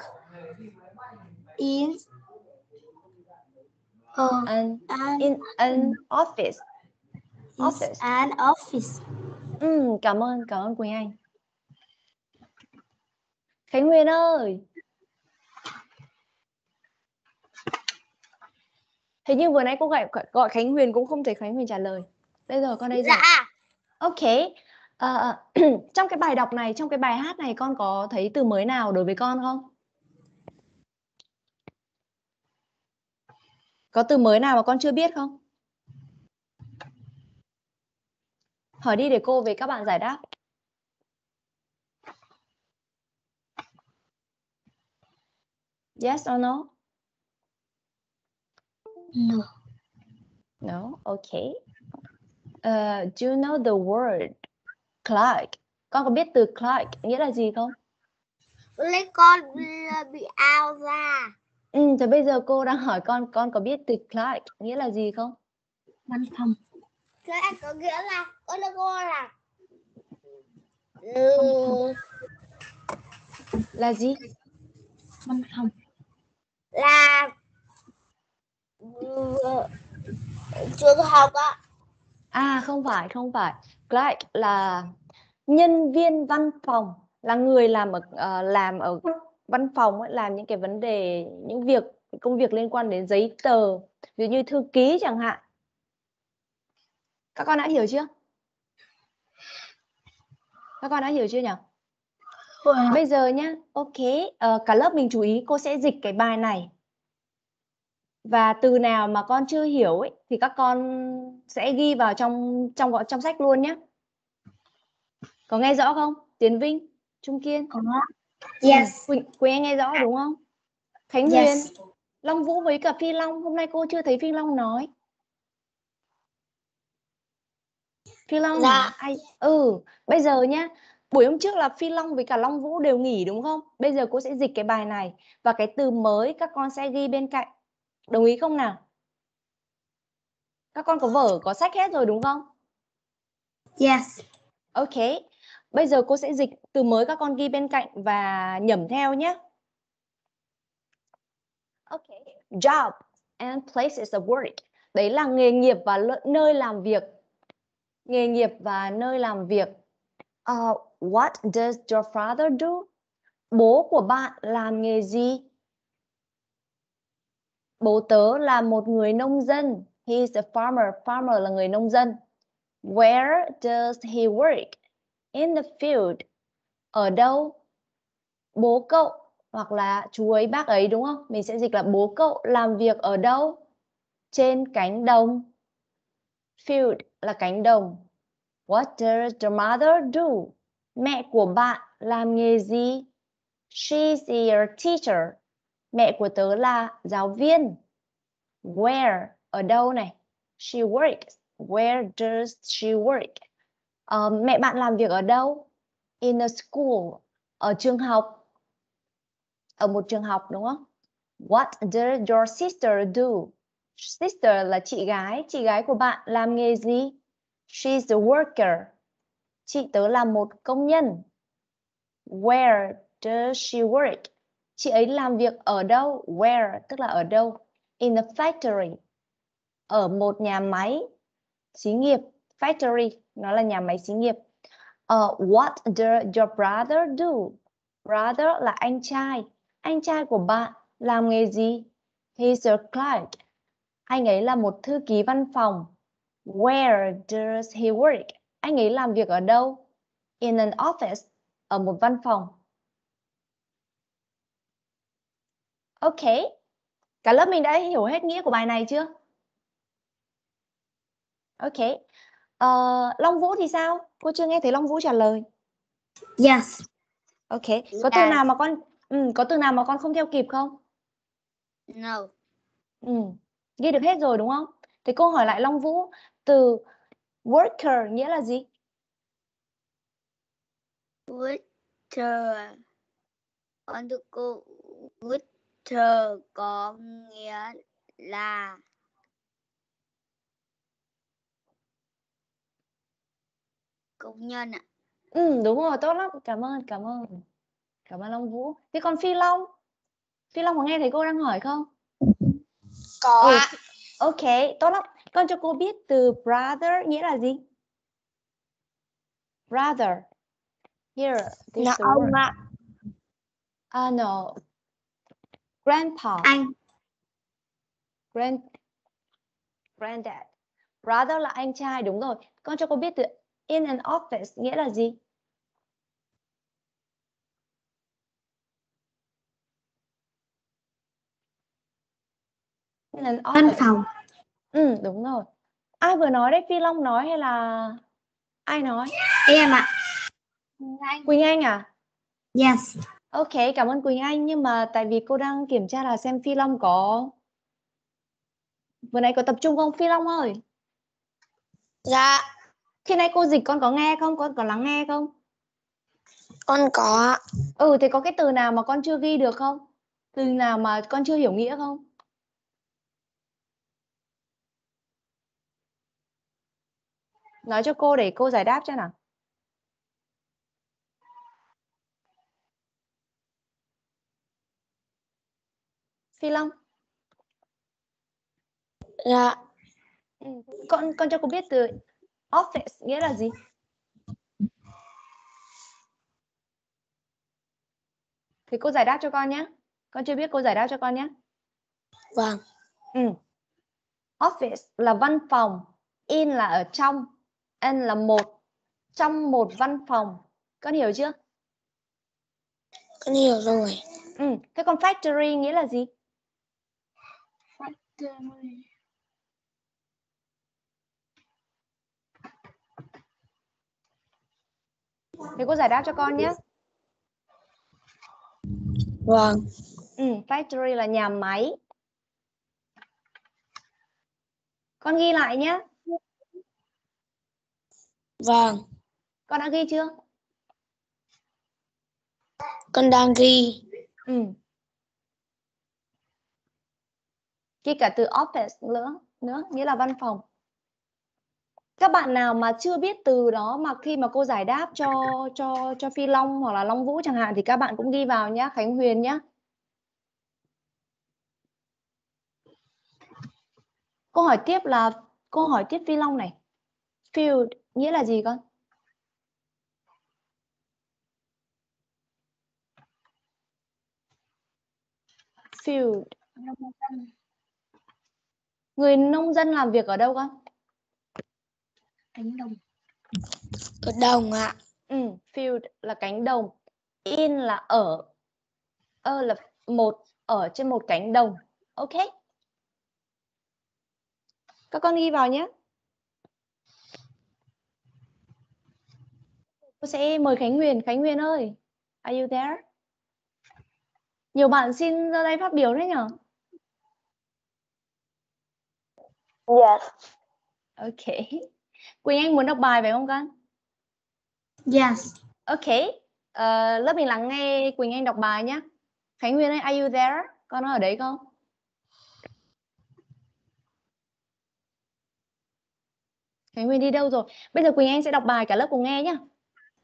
Speaker 5: In a,
Speaker 1: An,
Speaker 5: an,
Speaker 1: in an office. office.
Speaker 5: an office.
Speaker 1: Ừm, cảm ơn, cảm ơn Quỳnh Anh. Khánh Huyền ơi. Hình như vừa nãy cô gọi gọi Khánh Huyền cũng không thấy Khánh Huyền trả lời. Đây rồi, con đây rồi.
Speaker 4: Dạ.
Speaker 1: Ok. Ờ, trong cái bài đọc này, trong cái bài hát này con có thấy từ mới nào đối với con không? Có từ mới nào mà con chưa biết không? Hỏi đi để cô với các bạn giải đáp. Yes or no?
Speaker 5: No.
Speaker 1: No. Okay. Uh, do you know the word Clark? Con có biết từ Clark nghĩa là gì không?
Speaker 4: Lấy con bị- bị ao ra.
Speaker 1: Ừ, thì bây giờ cô đang hỏi con, con có biết từ Clark nghĩa là gì không?
Speaker 5: Văn phòng.
Speaker 4: Thế anh có nghĩa là con là cô là ừ,
Speaker 1: Là gì?
Speaker 5: Văn phòng.
Speaker 4: là ừ, trường học ạ.
Speaker 1: À không phải, không phải. Clark là nhân viên văn phòng, là người làm ở ờ, làm ở văn phòng ấy, làm những cái vấn đề, những việc công việc liên quan đến giấy tờ, ví dụ như thư ký chẳng hạn. Các con đã hiểu chưa? Các con đã hiểu chưa nhỉ? Bây giờ nhá, ok, ờ, cả lớp mình chú ý cô sẽ dịch cái bài này. Và từ nào mà con chưa hiểu ấy thì các con sẽ ghi vào trong trong trong sách luôn nhé. Có nghe rõ không? Tiến Vinh, Trung Kiên.
Speaker 5: Có. Yes.
Speaker 1: Quỳnh, Quỳnh nghe rõ đúng không? Khánh
Speaker 5: Yes.
Speaker 1: Huyền, Long Vũ với cả Phi Long, hôm nay cô chưa thấy Phi Long nói. Phi Long
Speaker 4: Dạ.
Speaker 1: ai ừ, bây giờ nhá, buổi hôm trước là Phi Long với cả Long Vũ đều nghỉ đúng không? Bây giờ cô sẽ dịch cái bài này và cái từ mới các con sẽ ghi bên cạnh. Đồng ý không nào? Các con có vở, có sách hết rồi đúng không?
Speaker 5: Yes.
Speaker 1: Ok. Bây giờ cô sẽ dịch từ mới các con ghi bên cạnh và nhẩm theo nhé. Ok. Job and places of work. Đấy là nghề nghiệp và nơi làm việc. Nghề nghiệp và nơi làm việc. Uh, what does your father do? Bố của bạn làm nghề gì? Bố tớ là một người nông dân. He is a farmer. Farmer là người nông dân. Where does he work? In the field. Ở đâu? Bố cậu hoặc là chú ấy, bác ấy, đúng không? Mình sẽ dịch là bố cậu làm việc ở đâu? Trên cánh đồng. Field là cánh đồng. What does your mother do? Mẹ của bạn làm nghề gì? She's your teacher. Mẹ của tớ là giáo viên. Where? Ở đâu này? She works. Where does she work? Ờ, mẹ bạn làm việc ở đâu? In a school. Ở trường học. Ở một trường học đúng không? What does your sister do? Sister là chị gái. Chị gái của bạn làm nghề gì? She's a worker. Chị tớ là một công nhân. Where does she work? Chị ấy làm việc ở đâu? Where tức là ở đâu? In a factory. Ở một nhà máy xí nghiệp. Factory nó là nhà máy xí nghiệp. uh, what does your brother do? Brother là anh trai. Anh trai của bạn làm nghề gì? He's a clerk. Anh ấy là một thư ký văn phòng. Where does he work? Anh ấy làm việc ở đâu? In an office. Ở một văn phòng. Ok. Cả lớp mình đã hiểu hết nghĩa của bài này chưa? Ok. Ờ, Long Vũ thì sao? Cô chưa nghe thấy Long Vũ trả lời.
Speaker 5: Yes.
Speaker 1: Ok. Có từ nào mà con ừ, có từ nào mà con không theo kịp không?
Speaker 4: No.
Speaker 1: Ừ. Ghi được hết rồi đúng không? Thì cô hỏi lại Long Vũ từ worker nghĩa là gì?
Speaker 4: Winter. Con thưa cô, winter có nghĩa là công nhân ạ.
Speaker 1: Ừ, đúng rồi, tốt lắm. Cảm ơn, cảm ơn. Cảm ơn Long Vũ. Thế còn Phi Long? Phi Long có nghe thấy cô đang hỏi không?
Speaker 2: Có
Speaker 1: Ừ,
Speaker 2: ạ.
Speaker 1: Ok, tốt lắm. Con cho cô biết từ brother nghĩa là gì? Brother. Here, this
Speaker 2: Là ông ạ.
Speaker 1: Ah, no. Grandpa.
Speaker 5: Anh.
Speaker 1: Grand granddad. Brother là anh trai đúng rồi. Con cho cô biết từ in an office nghĩa là gì? In an
Speaker 5: Văn
Speaker 1: office.
Speaker 5: phòng.
Speaker 1: Ừ, đúng rồi. Ai vừa nói đấy? Phi Long nói hay là ai nói?
Speaker 5: Em ạ.
Speaker 1: Quỳnh Anh à?
Speaker 5: Yes.
Speaker 1: Ok, cảm ơn Quỳnh Anh nhưng mà tại vì cô đang kiểm tra là xem Phi Long có vừa nãy có tập trung không Phi Long ơi?
Speaker 2: Dạ,
Speaker 1: Khi nãy cô dịch con có nghe không? Con có lắng nghe không?
Speaker 2: con có.
Speaker 1: Ừ thì có cái từ nào mà con chưa ghi được không? Từ nào mà con chưa hiểu nghĩa không? Nói cho cô để cô giải đáp cho nào. Phi Long,
Speaker 2: Dạ,
Speaker 1: ừ. con con cho cô biết từ office nghĩa là gì? Thì cô giải đáp cho con nhé. Con chưa biết cô giải đáp cho con nhé.
Speaker 2: vâng.
Speaker 1: Ừ. Office là văn phòng, in là ở trong, and là một trong một văn phòng. Con hiểu chưa?
Speaker 2: Con hiểu rồi.
Speaker 1: Ừ. Thế còn factory nghĩa là gì? Thì cô giải đáp cho con nhé.
Speaker 2: Vâng,
Speaker 1: Ừ, factory là nhà máy. Con ghi lại nhé.
Speaker 2: vâng.
Speaker 1: Con đã ghi chưa?
Speaker 2: Con đang ghi.
Speaker 1: Ừ. Ghi cả từ office nữa, nữa nghĩa là văn phòng. Các bạn nào mà chưa biết từ đó mà khi mà cô giải đáp cho cho cho Phi Long hoặc là Long Vũ chẳng hạn thì các bạn cũng ghi vào nhé, Khánh Huyền nhé. Câu hỏi tiếp là câu hỏi tiếp Phi Long này. Field nghĩa là gì con? Field. Người nông dân làm việc ở đâu con?
Speaker 5: Cánh đồng.
Speaker 2: Ở đồng ạ.
Speaker 1: Ừ, field là cánh đồng. In là ở. Ơ là một ở trên một cánh đồng. Ok. Các con ghi vào nhé. Cô sẽ mời Khánh Huyền. Khánh Huyền ơi, are you there? Nhiều bạn xin ra đây phát biểu đấy nhở?
Speaker 2: Yes.
Speaker 1: Ok. Quỳnh Anh muốn đọc bài phải không con?
Speaker 5: Yes.
Speaker 1: Ok. Ờ, lớp mình lắng nghe Quỳnh Anh đọc bài nhé. Khánh Huyền ơi, are you there? Con ở đấy không? Khánh Huyền đi đâu rồi? Bây giờ Quỳnh Anh sẽ đọc bài cả lớp cùng nghe nhé.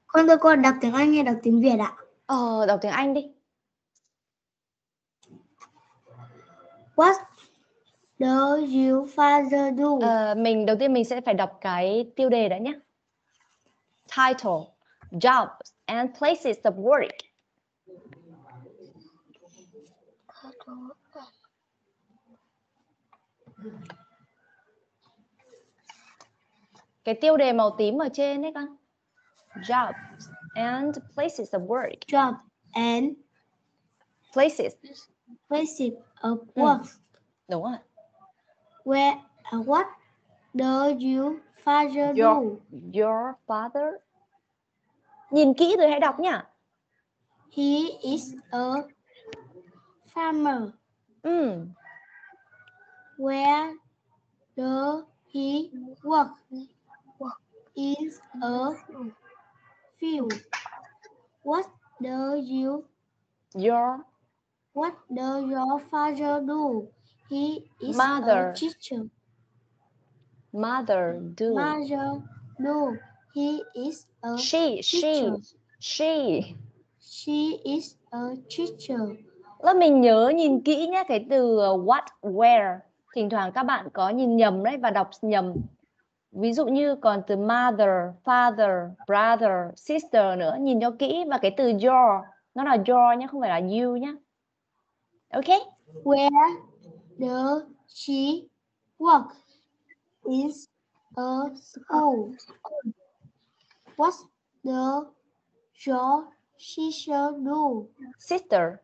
Speaker 5: Con thưa cô đọc tiếng Anh hay đọc tiếng Việt ạ?
Speaker 1: Ờ, đọc tiếng Anh đi.
Speaker 5: What does your father do?
Speaker 1: Ờ, mình đầu tiên mình sẽ phải đọc cái tiêu đề đã nhé. Title, jobs and places of work. Cái tiêu đề màu tím ở trên đấy con. Jobs and places of work.
Speaker 5: Job and
Speaker 1: Places,
Speaker 5: places of work.
Speaker 1: đúng rồi.
Speaker 5: Where uh, what does your father do?
Speaker 1: Your, your father. Nhìn kỹ rồi hãy đọc nhá.
Speaker 5: He is a farmer.
Speaker 1: Ừm.
Speaker 5: Where does he work? In a field. What do you
Speaker 1: Your
Speaker 5: What does your father do? He is
Speaker 1: Mother.
Speaker 5: a teacher.
Speaker 1: mother do.
Speaker 5: Mother do. He is a
Speaker 1: She, she,
Speaker 5: teacher.
Speaker 1: she.
Speaker 5: She is a teacher.
Speaker 1: Lớp mình nhớ nhìn kỹ nhé cái từ ờ, what, where. Thỉnh thoảng các bạn có nhìn nhầm đấy và đọc nhầm. Ví dụ như còn từ mother, father, brother, sister nữa. Nhìn cho kỹ và cái từ your. Nó là your nhé, không phải là you nhé. Ok?
Speaker 5: Where does she work? Is a school. What does your sister do?
Speaker 1: Sister.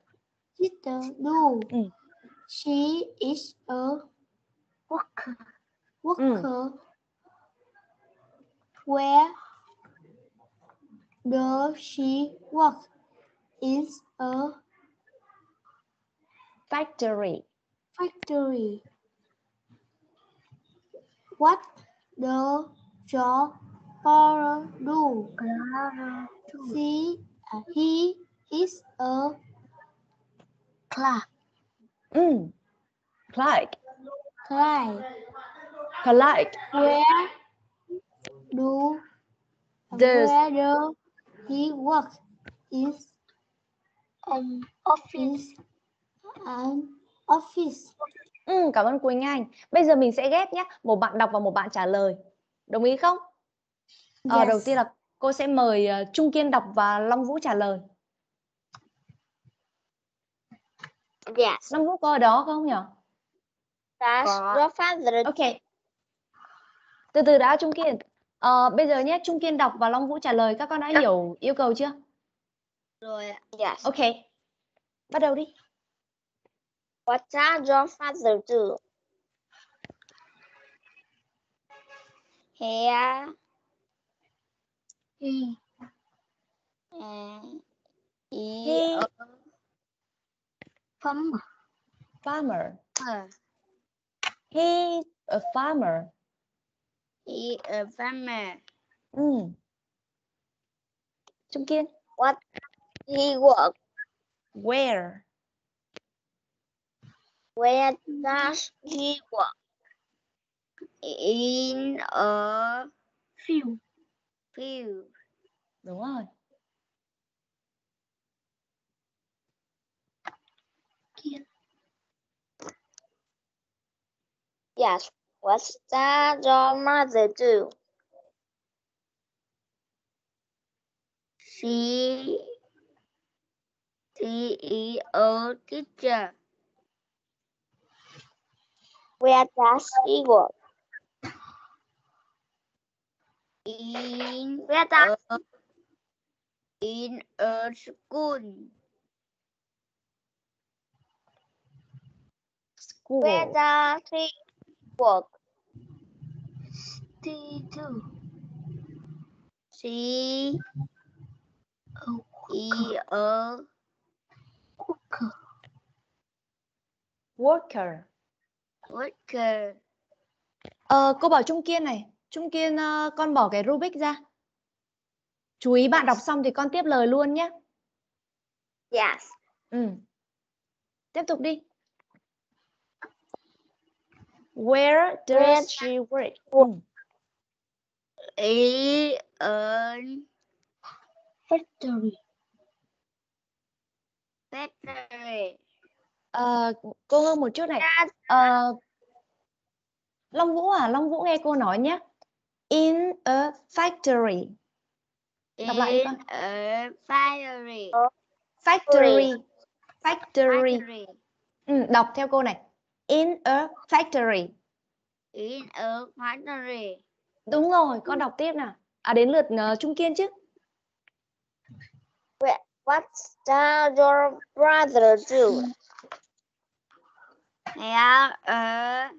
Speaker 5: Sister do.
Speaker 1: Mm.
Speaker 5: She is a worker. Worker. Where does she work? Is a
Speaker 1: Factory.
Speaker 5: Factory. What does your father do? He, uh, he is a clerk.
Speaker 1: Mm. Clerk.
Speaker 5: Clerk.
Speaker 1: Clerk.
Speaker 5: Where do
Speaker 1: Does-
Speaker 5: where do he work? Is an office. An office.
Speaker 1: Ừ, cảm ơn Quỳnh Anh. Bây giờ mình sẽ ghép nhé. Một bạn đọc và một bạn trả lời. Đồng ý không? Ờ, đầu
Speaker 5: Yes.
Speaker 1: tiên là cô sẽ mời ờ, Trung Kiên đọc và Long Vũ trả lời.
Speaker 2: Yes.
Speaker 1: Long Vũ có ở đó không nhỉ?
Speaker 2: Does
Speaker 1: Có.
Speaker 2: your father
Speaker 1: Ok. Từ từ đã Trung Kiên. Ờ, bây giờ nhé, Trung Kiên đọc và Long Vũ trả lời. Các con đã hiểu yêu cầu chưa?
Speaker 2: rồi ạ. Yes.
Speaker 1: Ok. Bắt đầu đi.
Speaker 2: What does your father do? Here.
Speaker 5: He
Speaker 2: Uh,
Speaker 1: He
Speaker 2: a
Speaker 5: farmer.
Speaker 1: farmer.
Speaker 2: farmer.
Speaker 1: He a farmer.
Speaker 2: He a farmer.
Speaker 1: Ừ. Trung Kiên.
Speaker 2: What he work?
Speaker 1: Where?
Speaker 2: Where does he work? In a
Speaker 5: Field.
Speaker 2: field.
Speaker 1: Đúng rồi.
Speaker 2: Yes. What does your mother do? She she is a teacher. Where does she work? In Where does a, in a school.
Speaker 1: School.
Speaker 2: Where does she work?
Speaker 5: She do.
Speaker 2: She
Speaker 5: A
Speaker 2: is a
Speaker 5: worker.
Speaker 1: Worker.
Speaker 2: Worker.
Speaker 1: Ờ, cô bảo Trung Kiên này. Trung Kiên ờ, con bỏ cái rubric ra. Chú ý bạn đọc xong thì con tiếp lời luôn nhé.
Speaker 2: Yes.
Speaker 1: Ừ. Tiếp tục đi. Where does
Speaker 2: Where
Speaker 1: she work? Ừ.
Speaker 2: In a
Speaker 5: Factory.
Speaker 2: factory.
Speaker 1: Ờ, cô Hương một chút này. Ờ, Long Vũ à, Long Vũ nghe cô nói nhé. In a factory. Đọc lại con.
Speaker 2: a factory.
Speaker 1: Factory. Factory. Ừ, đọc theo cô này. In a factory.
Speaker 2: In a factory.
Speaker 1: Đúng rồi, con đọc tiếp nào. À đến lượt ờ, Trung Kiên chứ.
Speaker 2: What does your brother do? Here a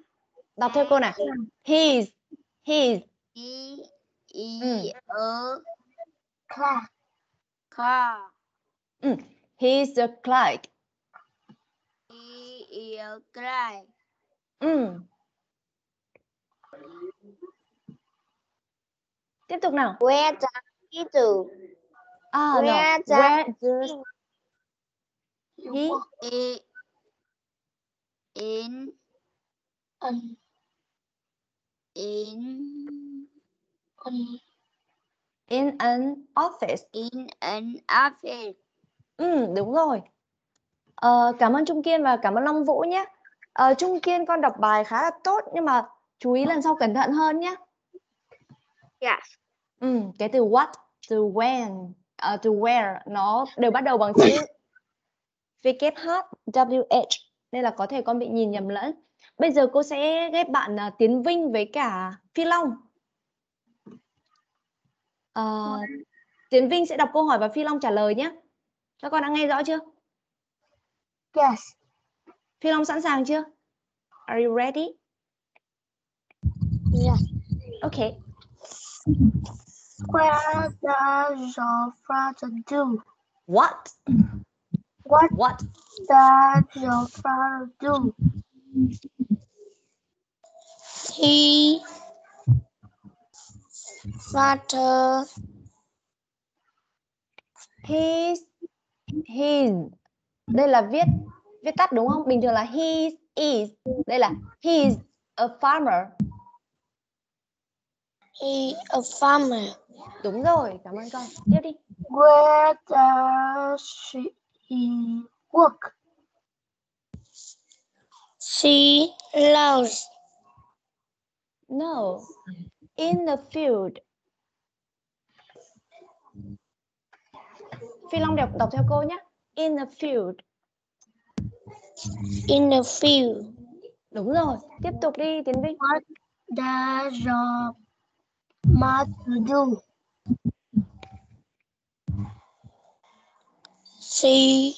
Speaker 1: Đọc theo cô này. He's he's
Speaker 2: he is
Speaker 1: Ừ.
Speaker 2: a
Speaker 5: Clerk.
Speaker 2: car.
Speaker 1: ừ, he's a clerk.
Speaker 2: He is a clerk.
Speaker 1: Ừ. Tiếp tục nào.
Speaker 11: Where does he do?
Speaker 1: À, no.
Speaker 11: Where does
Speaker 1: Where does he
Speaker 2: I- in in
Speaker 5: Ân.
Speaker 1: in an office?
Speaker 2: in an office.
Speaker 1: Ừ, đúng rồi. Ờ, cảm ơn Trung Kiên và cảm ơn Long Vũ nhé. Ờ, Trung Kiên con đọc bài khá là tốt nhưng mà chú ý lần sau cẩn thận hơn nhé.
Speaker 11: Yes.
Speaker 1: Ừ, cái từ what, từ when, ờ, từ where nó đều bắt đầu bằng chữ VKH, WH nên là có thể con bị nhìn nhầm lẫn. Bây giờ cô sẽ ghép bạn à, Tiến Vinh với cả Phi Long. Ờ, Tiến Vinh sẽ đọc câu hỏi và Phi Long trả lời nhé. Các con đã nghe rõ chưa?
Speaker 5: Yes.
Speaker 1: Phi Long sẵn sàng chưa? Are you ready?
Speaker 5: Yes.
Speaker 1: Okay.
Speaker 5: Where does your father do?
Speaker 1: What?
Speaker 5: What
Speaker 1: What?
Speaker 5: does your father do?
Speaker 11: He father
Speaker 1: His his. Đây là viết viết tắt đúng không? Bình thường là he is. Đây là he's a farmer.
Speaker 11: he a farmer.
Speaker 1: Đúng rồi, cảm ơn con. Tiếp đi.
Speaker 5: Where does he work?
Speaker 11: She loves
Speaker 1: No. In the field. Phi Long đọc đọc theo cô nhé. In the field.
Speaker 11: in the field.
Speaker 1: Đúng rồi. Tiếp tục đi Tiến Vinh.
Speaker 5: Does your mother do?
Speaker 11: She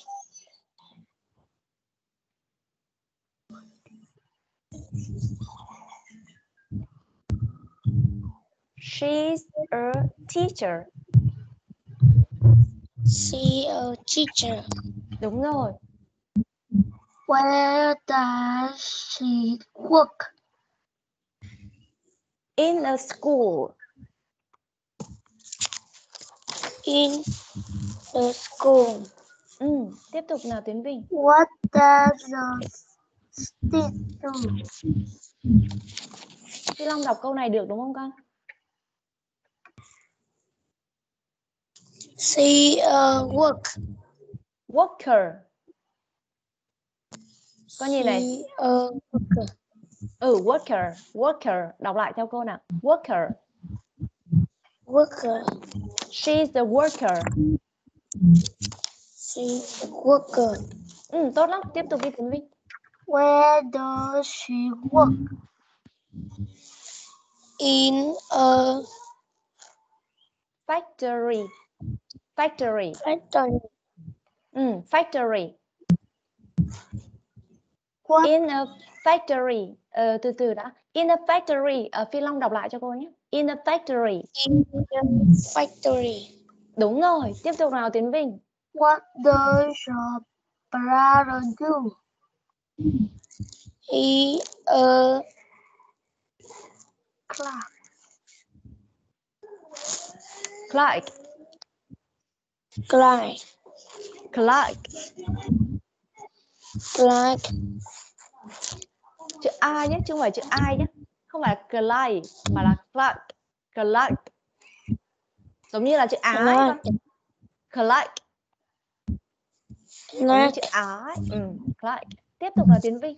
Speaker 1: She's a teacher.
Speaker 11: she a teacher.
Speaker 1: Đúng rồi.
Speaker 5: Where does she work?
Speaker 1: In a school.
Speaker 11: in the school.
Speaker 1: Ừ, tiếp tục nào Tiến Vinh.
Speaker 5: What does your stick do?
Speaker 1: Phi Long đọc câu này được đúng không con?
Speaker 11: She a work.
Speaker 1: Worker. Con nhìn này.
Speaker 11: She a worker.
Speaker 1: Ừ, worker. Worker. Đọc lại theo cô nào. Worker.
Speaker 11: Worker.
Speaker 1: She's the worker.
Speaker 11: She a worker.
Speaker 1: Ừ, tốt lắm. Tiếp tục đi Tiến Vinh.
Speaker 5: Where does she work?
Speaker 11: In a
Speaker 1: Factory. Factory.
Speaker 11: factory.
Speaker 1: Ừ, factory.
Speaker 5: What
Speaker 1: In a factory. Ờ, từ từ đã. In a factory. Ờ, Phi Long đọc lại cho cô nhé. In a factory.
Speaker 11: In a factory.
Speaker 1: Đúng rồi. Tiếp tục nào Tiến Vinh.
Speaker 5: What does your brother do?
Speaker 11: He a
Speaker 5: Clark.
Speaker 1: Clark.
Speaker 11: Clyde.
Speaker 1: Clark.
Speaker 11: Clyde.
Speaker 1: Chữ A nhé, chứ không phải chữ I nhé. Không phải là Clark, mà là Clark. Clark. Giống như là chữ Á ấy con.
Speaker 11: Clyde.
Speaker 1: chữ Á ấy. Ừ, Clark. Tiếp tục là Tiến Vinh.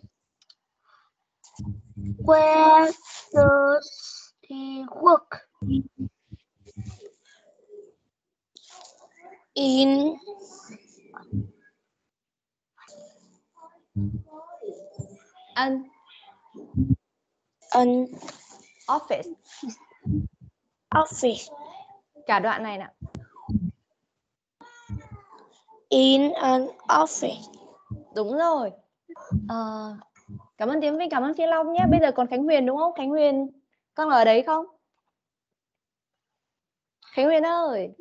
Speaker 5: Where does he work?
Speaker 11: In
Speaker 1: An
Speaker 11: an
Speaker 1: office.
Speaker 11: office.
Speaker 1: Cả đoạn này nè.
Speaker 11: In an office.
Speaker 1: Đúng rồi. Ờ, cảm ơn Tiến Vinh, cảm ơn Phi Long nhé. Bây giờ còn Khánh Huyền đúng không? Khánh Huyền, con ở đấy không? Khánh Huyền ơi.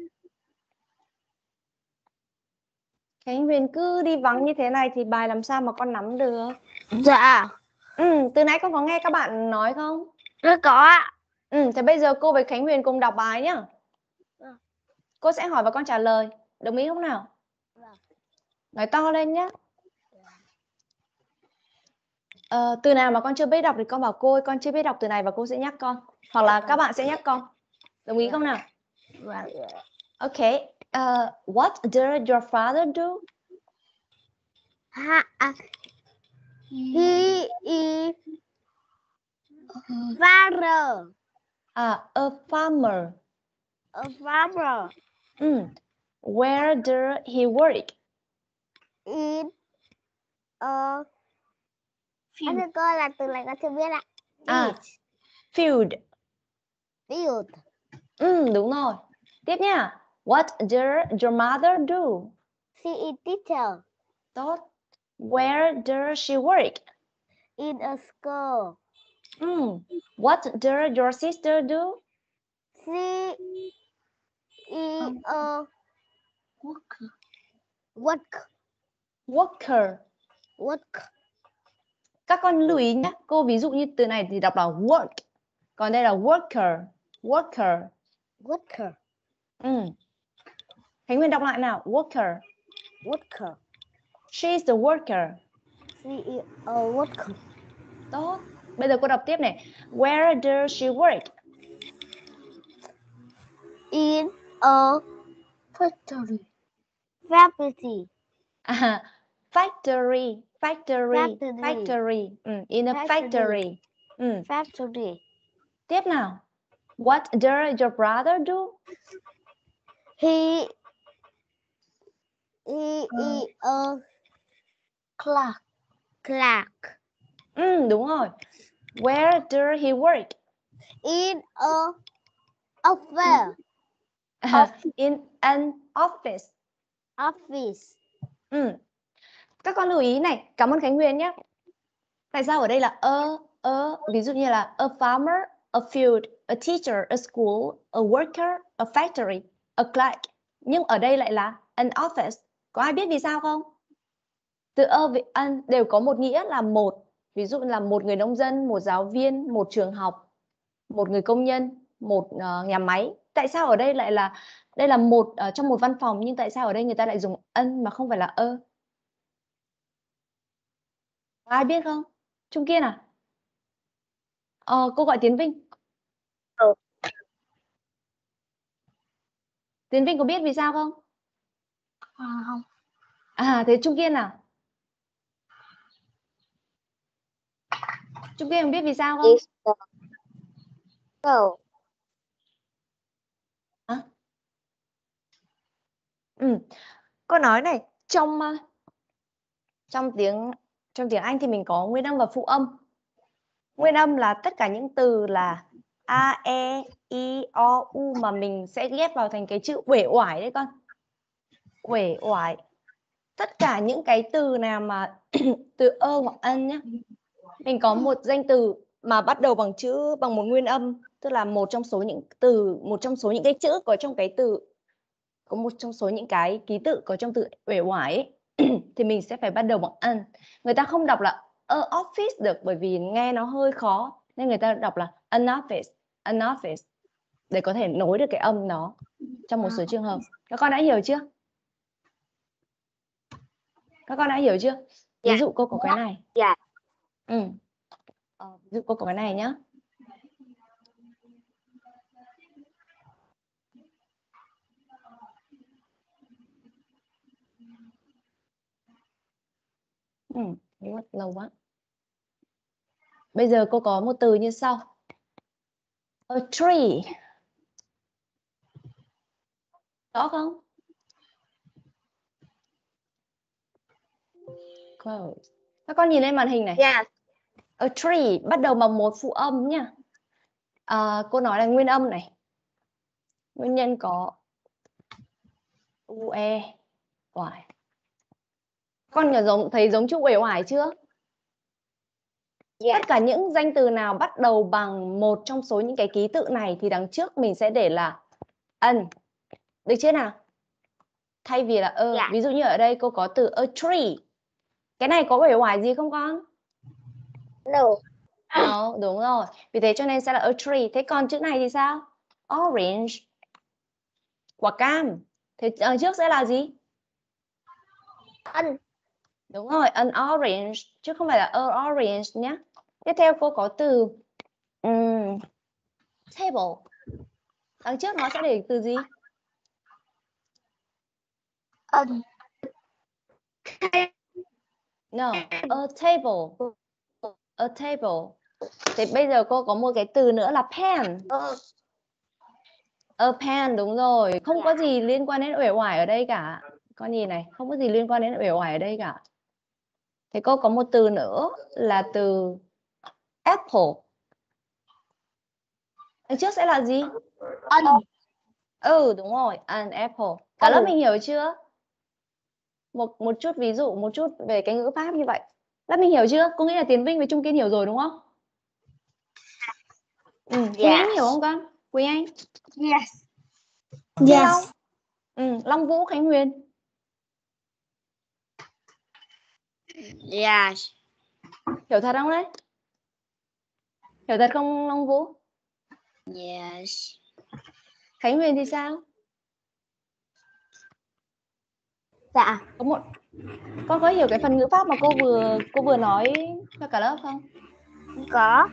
Speaker 1: Khánh Huyền cứ đi vắng như thế này thì bài làm sao mà con nắm được?
Speaker 5: Dạ.
Speaker 1: Ừ, từ nãy con có nghe các bạn nói không?
Speaker 4: Tôi có ạ.
Speaker 1: Ừ, thế bây giờ cô với Khánh Huyền cùng đọc bài nhá.
Speaker 4: Vâng.
Speaker 1: Cô sẽ hỏi và con trả lời. Đồng ý không nào? Nói to lên nhé. Ờ, từ nào mà con chưa biết đọc thì con bảo cô con chưa biết đọc từ này và cô sẽ nhắc con. Hoặc là các bạn sẽ nhắc con. Đồng ý không nào? Okay. Uh, what did your father do?
Speaker 4: Ha, à, he is father,
Speaker 1: À, a farmer.
Speaker 4: a farmer
Speaker 1: Mm. Where did he work?
Speaker 4: In a Anh thưa cô là từ này con chưa biết ạ.
Speaker 1: À, field.
Speaker 4: Field.
Speaker 1: Ừ, đúng rồi. Tiếp nha. What did your mother do?
Speaker 4: She is teacher
Speaker 1: Tốt. Where does she work?
Speaker 4: in a school.
Speaker 1: Mm. What did your sister do?
Speaker 4: She is a work
Speaker 1: Worker.
Speaker 4: Work
Speaker 1: Các con lưu ý nhé. Cô ví dụ như từ này thì đọc là work. Còn đây là worker. Worker.
Speaker 4: worker
Speaker 1: Ừ. Khánh Nguyên đọc lại nào. Worker.
Speaker 4: worker.
Speaker 1: She is the worker.
Speaker 4: She is a worker
Speaker 1: Tốt. Bây giờ cô đọc tiếp này. Where does she work?
Speaker 4: in a factory. Factory.
Speaker 1: À, factory. Factory.
Speaker 4: Factory.
Speaker 1: Factory. Ừ, in a
Speaker 4: Factory.
Speaker 1: factory. Ừ.
Speaker 4: Factory.
Speaker 1: Tiếp nào. What does your brother do?
Speaker 4: He he uh. is a clerk. Clerk
Speaker 1: Ừ, đúng rồi. Where does he work?
Speaker 4: in a office.
Speaker 1: À, in an office.
Speaker 4: Office.
Speaker 1: Ừ. Các con lưu ý này, cảm ơn Khánh Huyền nhé. Tại sao ở đây là a, a, ví dụ như là a farmer, a field, a teacher, a school, a worker, a factory, a clerk. Nhưng ở đây lại là an office. Có ai biết vì sao không? Từ a với an đều có một nghĩa là một. Ví dụ là một người nông dân, một giáo viên, một trường học, một người công nhân, một uh, nhà máy. Tại sao ở đây lại là đây là một ở trong một văn phòng nhưng tại sao ở đây người ta lại dùng ân mà không phải là ơ? Ai biết không? Trung Kiên à? Ờ, cô gọi Tiến Vinh.
Speaker 2: Ừ.
Speaker 1: Tiến Vinh có biết vì sao không?
Speaker 4: không.
Speaker 1: À, thế Trung Kiên à? Trung Kiên biết vì sao không?
Speaker 2: The girl.
Speaker 1: Ừ. Cô nói này, trong ờ, trong tiếng trong tiếng Anh thì mình có nguyên âm và phụ âm. Nguyên âm là tất cả những từ là a e i o u mà mình sẽ ghép vào thành cái chữ uể oải đấy con. Uể oải. Tất cả những cái từ nào mà từ ơ hoặc ân nhá. Mình có một danh từ mà bắt đầu bằng chữ bằng một nguyên âm, tức là một trong số những từ một trong số những cái chữ có trong cái từ có một trong số những cái ký tự có trong từ uể oải ấy, thì mình sẽ phải bắt đầu bằng ân. Người ta không đọc là a office được bởi vì nghe nó hơi khó nên người ta đọc là an office, an office để có thể nối được cái âm đó trong một số trường hợp. Các con đã hiểu chưa? Các con đã hiểu chưa? Ví
Speaker 2: Dạ.
Speaker 1: dụ cô có cái này.
Speaker 2: Dạ.
Speaker 1: Ừ. Ờ, ví dụ cô có cái này nhá. Ừ, đúng rồi, lâu quá. Bây giờ cô có một từ như sau. A tree. Rõ không? Close. Các con nhìn lên màn hình này.
Speaker 2: Yes.
Speaker 1: A tree bắt đầu bằng một phụ âm nhá. À, cô nói là nguyên âm này. Nguyên nhân có UE oải. Con nhớ giống thấy giống chữ uể oải chưa?
Speaker 2: Yes.
Speaker 1: Tất cả những danh từ nào bắt đầu bằng một trong số những cái ký tự này thì đằng trước mình sẽ để là ân. Được chưa nào? Thay vì là ơ,
Speaker 2: Dạ.
Speaker 1: ví dụ như ở đây cô có từ a tree. Cái này có uể oải gì không con?
Speaker 2: No.
Speaker 1: No, đúng rồi. Vì thế cho nên sẽ là a tree. Thế còn chữ này thì sao? Orange. Quả cam. Thế ở trước sẽ là gì?
Speaker 2: An.
Speaker 1: Đúng rồi, an orange chứ không phải là a orange nhé. Tiếp theo cô có từ ừm, table. Đằng trước nó sẽ để từ gì?
Speaker 2: An.
Speaker 1: No, a table. A table. Thế bây giờ cô có một cái từ nữa là pen.
Speaker 2: Ờ.
Speaker 1: A pen đúng rồi, không có gì liên quan đến uể oải ở đây cả. Con nhìn này, không có gì liên quan đến uể oải ở đây cả. Thế cô có một từ nữa là từ apple. Đằng trước sẽ là gì?
Speaker 2: An.
Speaker 1: Ừ đúng rồi, an apple. Cả lớp
Speaker 2: Ừ.
Speaker 1: mình hiểu chưa? Một một chút ví dụ, một chút về cái ngữ pháp như vậy. Lớp mình hiểu chưa? Cô nghĩ là Tiến Vinh với Trung Kiên hiểu rồi đúng không? Ừ, Quỳnh Anh
Speaker 2: Yes.
Speaker 1: hiểu không con? Quỳnh Anh?
Speaker 4: Yes.
Speaker 1: Thiên Long? Ừ, Long Vũ, Khánh Huyền.
Speaker 4: Yes.
Speaker 1: Hiểu thật không đấy? Hiểu thật không Long Vũ?
Speaker 4: Yes.
Speaker 1: Khánh Huyền thì sao?
Speaker 2: Dạ.
Speaker 1: Có một con có hiểu cái phần ngữ pháp mà cô vừa cô vừa nói cho cả lớp không?
Speaker 2: Có.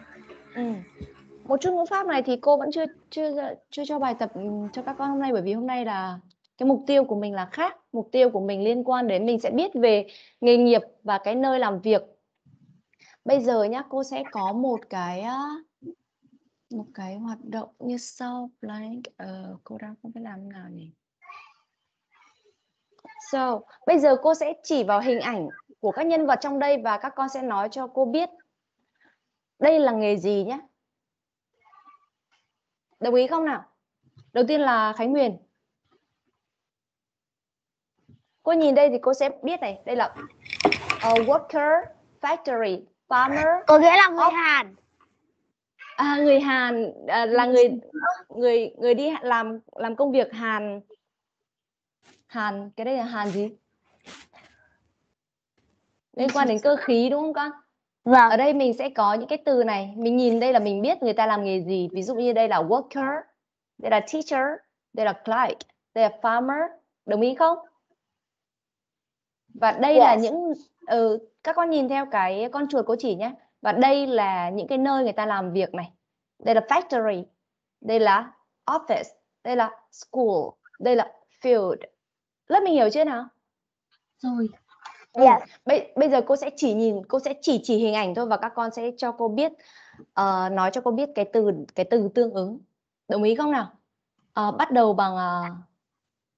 Speaker 1: Ừ. Một chút ngữ pháp này thì cô vẫn chưa chưa chưa cho bài tập cho các con hôm nay bởi vì hôm nay là cái mục tiêu của mình là khác, mục tiêu của mình liên quan đến mình sẽ biết về nghề nghiệp và cái nơi làm việc. Bây giờ nhá, cô sẽ có một cái một cái hoạt động như sau. Blank ờ, cô đang không biết làm nào nhỉ? So bây giờ cô sẽ chỉ vào hình ảnh của các nhân vật trong đây và các con sẽ nói cho cô biết đây là nghề gì nhé đồng ý không nào? Đầu tiên là Khánh Huyền cô nhìn đây thì cô sẽ biết này. Đây là ờ, worker factory farmer
Speaker 4: Có nghĩa là người. Hàn.
Speaker 1: À, người Hàn à, là người người người đi làm làm công việc Hàn. Hàn cái đây là Hàn gì? Liên quan đến cơ khí đúng không con?
Speaker 2: Vâng.
Speaker 1: ở đây mình sẽ có những cái từ này. Mình nhìn đây là mình biết người ta làm nghề gì. Ví dụ như đây là worker đây là teacher đây là clerk đây là farmer. Đồng ý không và đây là
Speaker 2: Yes.
Speaker 1: những ừ, các con nhìn theo cái con chuột cô chỉ nhé và đây là những cái nơi người ta làm việc này. Đây là factory. Đây là office. Đây là school. Đây là field. Lớp mình hiểu chưa nào?
Speaker 5: Rồi.
Speaker 1: Ừ.
Speaker 2: Yes.
Speaker 1: Bây, bây giờ cô sẽ chỉ nhìn cô sẽ chỉ chỉ hình ảnh thôi và các con sẽ cho cô biết ờ, nói cho cô biết cái từ cái từ tương ứng. Đồng ý không nào? Ờ, bắt đầu bằng ờ,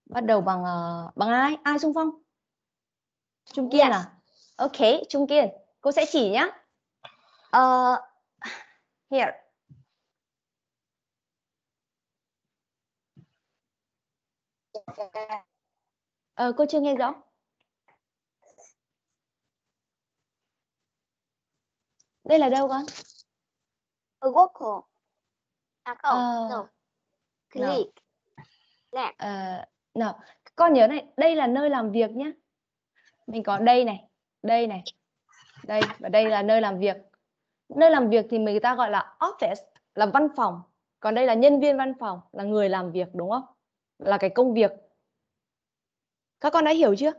Speaker 1: bắt đầu bằng ờ, bằng ai? Ai xung phong Trung Kiên
Speaker 2: Yes.
Speaker 1: à ok Trung Kiên cô sẽ chỉ nhá Ờ, here Ờ, cô chưa nghe rõ đây là đâu con
Speaker 2: A worker. À không.
Speaker 1: Ờ,
Speaker 2: No.
Speaker 1: no.
Speaker 2: Click. Left.
Speaker 1: Ờ, nào, con nhớ này, đây là nơi làm việc nhé. Mình có đây này, đây này, đây và đây là nơi làm việc. Nơi làm việc thì người ta gọi là office, là văn phòng. Còn đây là nhân viên văn phòng, là người làm việc đúng không? Là cái công việc. Các con đã hiểu chưa?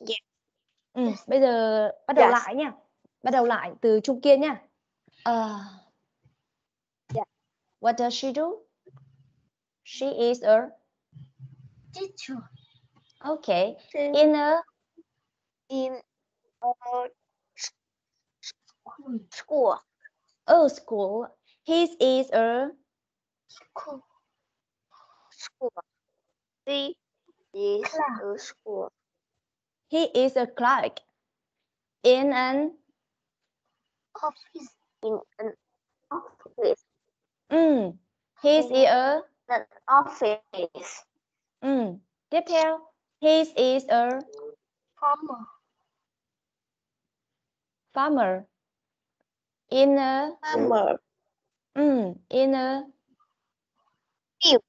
Speaker 2: Yes.
Speaker 1: Ừ, bây giờ bắt đầu
Speaker 2: Yes.
Speaker 1: lại nha. Bắt đầu lại từ Trung Kiên nha. Ờ,
Speaker 2: Yes.
Speaker 1: What does she do? She is a
Speaker 5: Teacher.
Speaker 1: okay
Speaker 2: in
Speaker 1: a
Speaker 2: in a school.
Speaker 1: a school. His is a
Speaker 2: School. School. She is a school.
Speaker 1: he is a clerk in an
Speaker 2: Office. In an office.
Speaker 1: mm, he's is a
Speaker 2: An office.
Speaker 1: mm. Tiếp theo, his is a
Speaker 2: Farmer
Speaker 1: farmer. In a
Speaker 2: farmer.
Speaker 1: Um, in a
Speaker 2: field.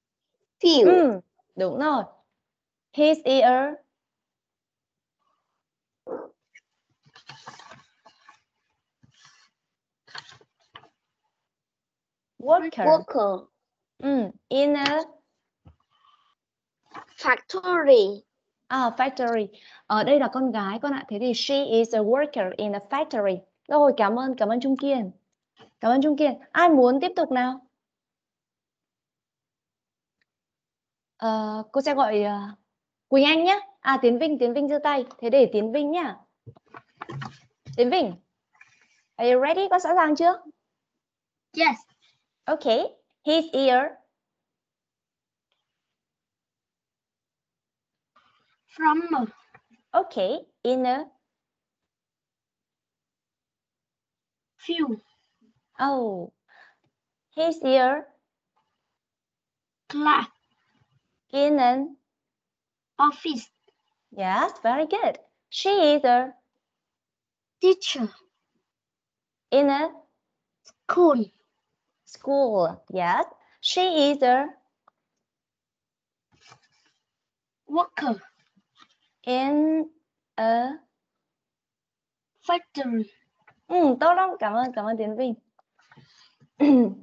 Speaker 1: Field. Um, đúng rồi. His ear. Worker.
Speaker 2: Worker.
Speaker 1: Um, in a
Speaker 2: factory.
Speaker 1: À, factory. Ở đây là con gái con ạ. Thế thì she is a worker in a factory. Rồi, cảm ơn, cảm ơn Trung Kiên. Cảm ơn Trung Kiên. Ai muốn tiếp tục nào? Ờ, cô sẽ gọi ờ, Quỳnh Anh nhé. À, Tiến Vinh, Tiến Vinh giơ tay. Thế để Tiến Vinh nhá. Tiến Vinh. Are you ready? Có sẵn sàng chưa?
Speaker 4: Yes.
Speaker 1: Okay. His ear.
Speaker 4: Farmer.
Speaker 1: Okay. In a
Speaker 4: Field.
Speaker 1: oh. His ear.
Speaker 4: Class.
Speaker 1: In an
Speaker 4: Office.
Speaker 1: yes, very good. She is a
Speaker 4: Teacher.
Speaker 1: in a
Speaker 4: School.
Speaker 1: school. Yes. She is a
Speaker 4: Worker.
Speaker 1: In a
Speaker 4: Factory.
Speaker 1: ừ, tốt lắm. Cảm ơn, cảm ơn Tiến Vinh.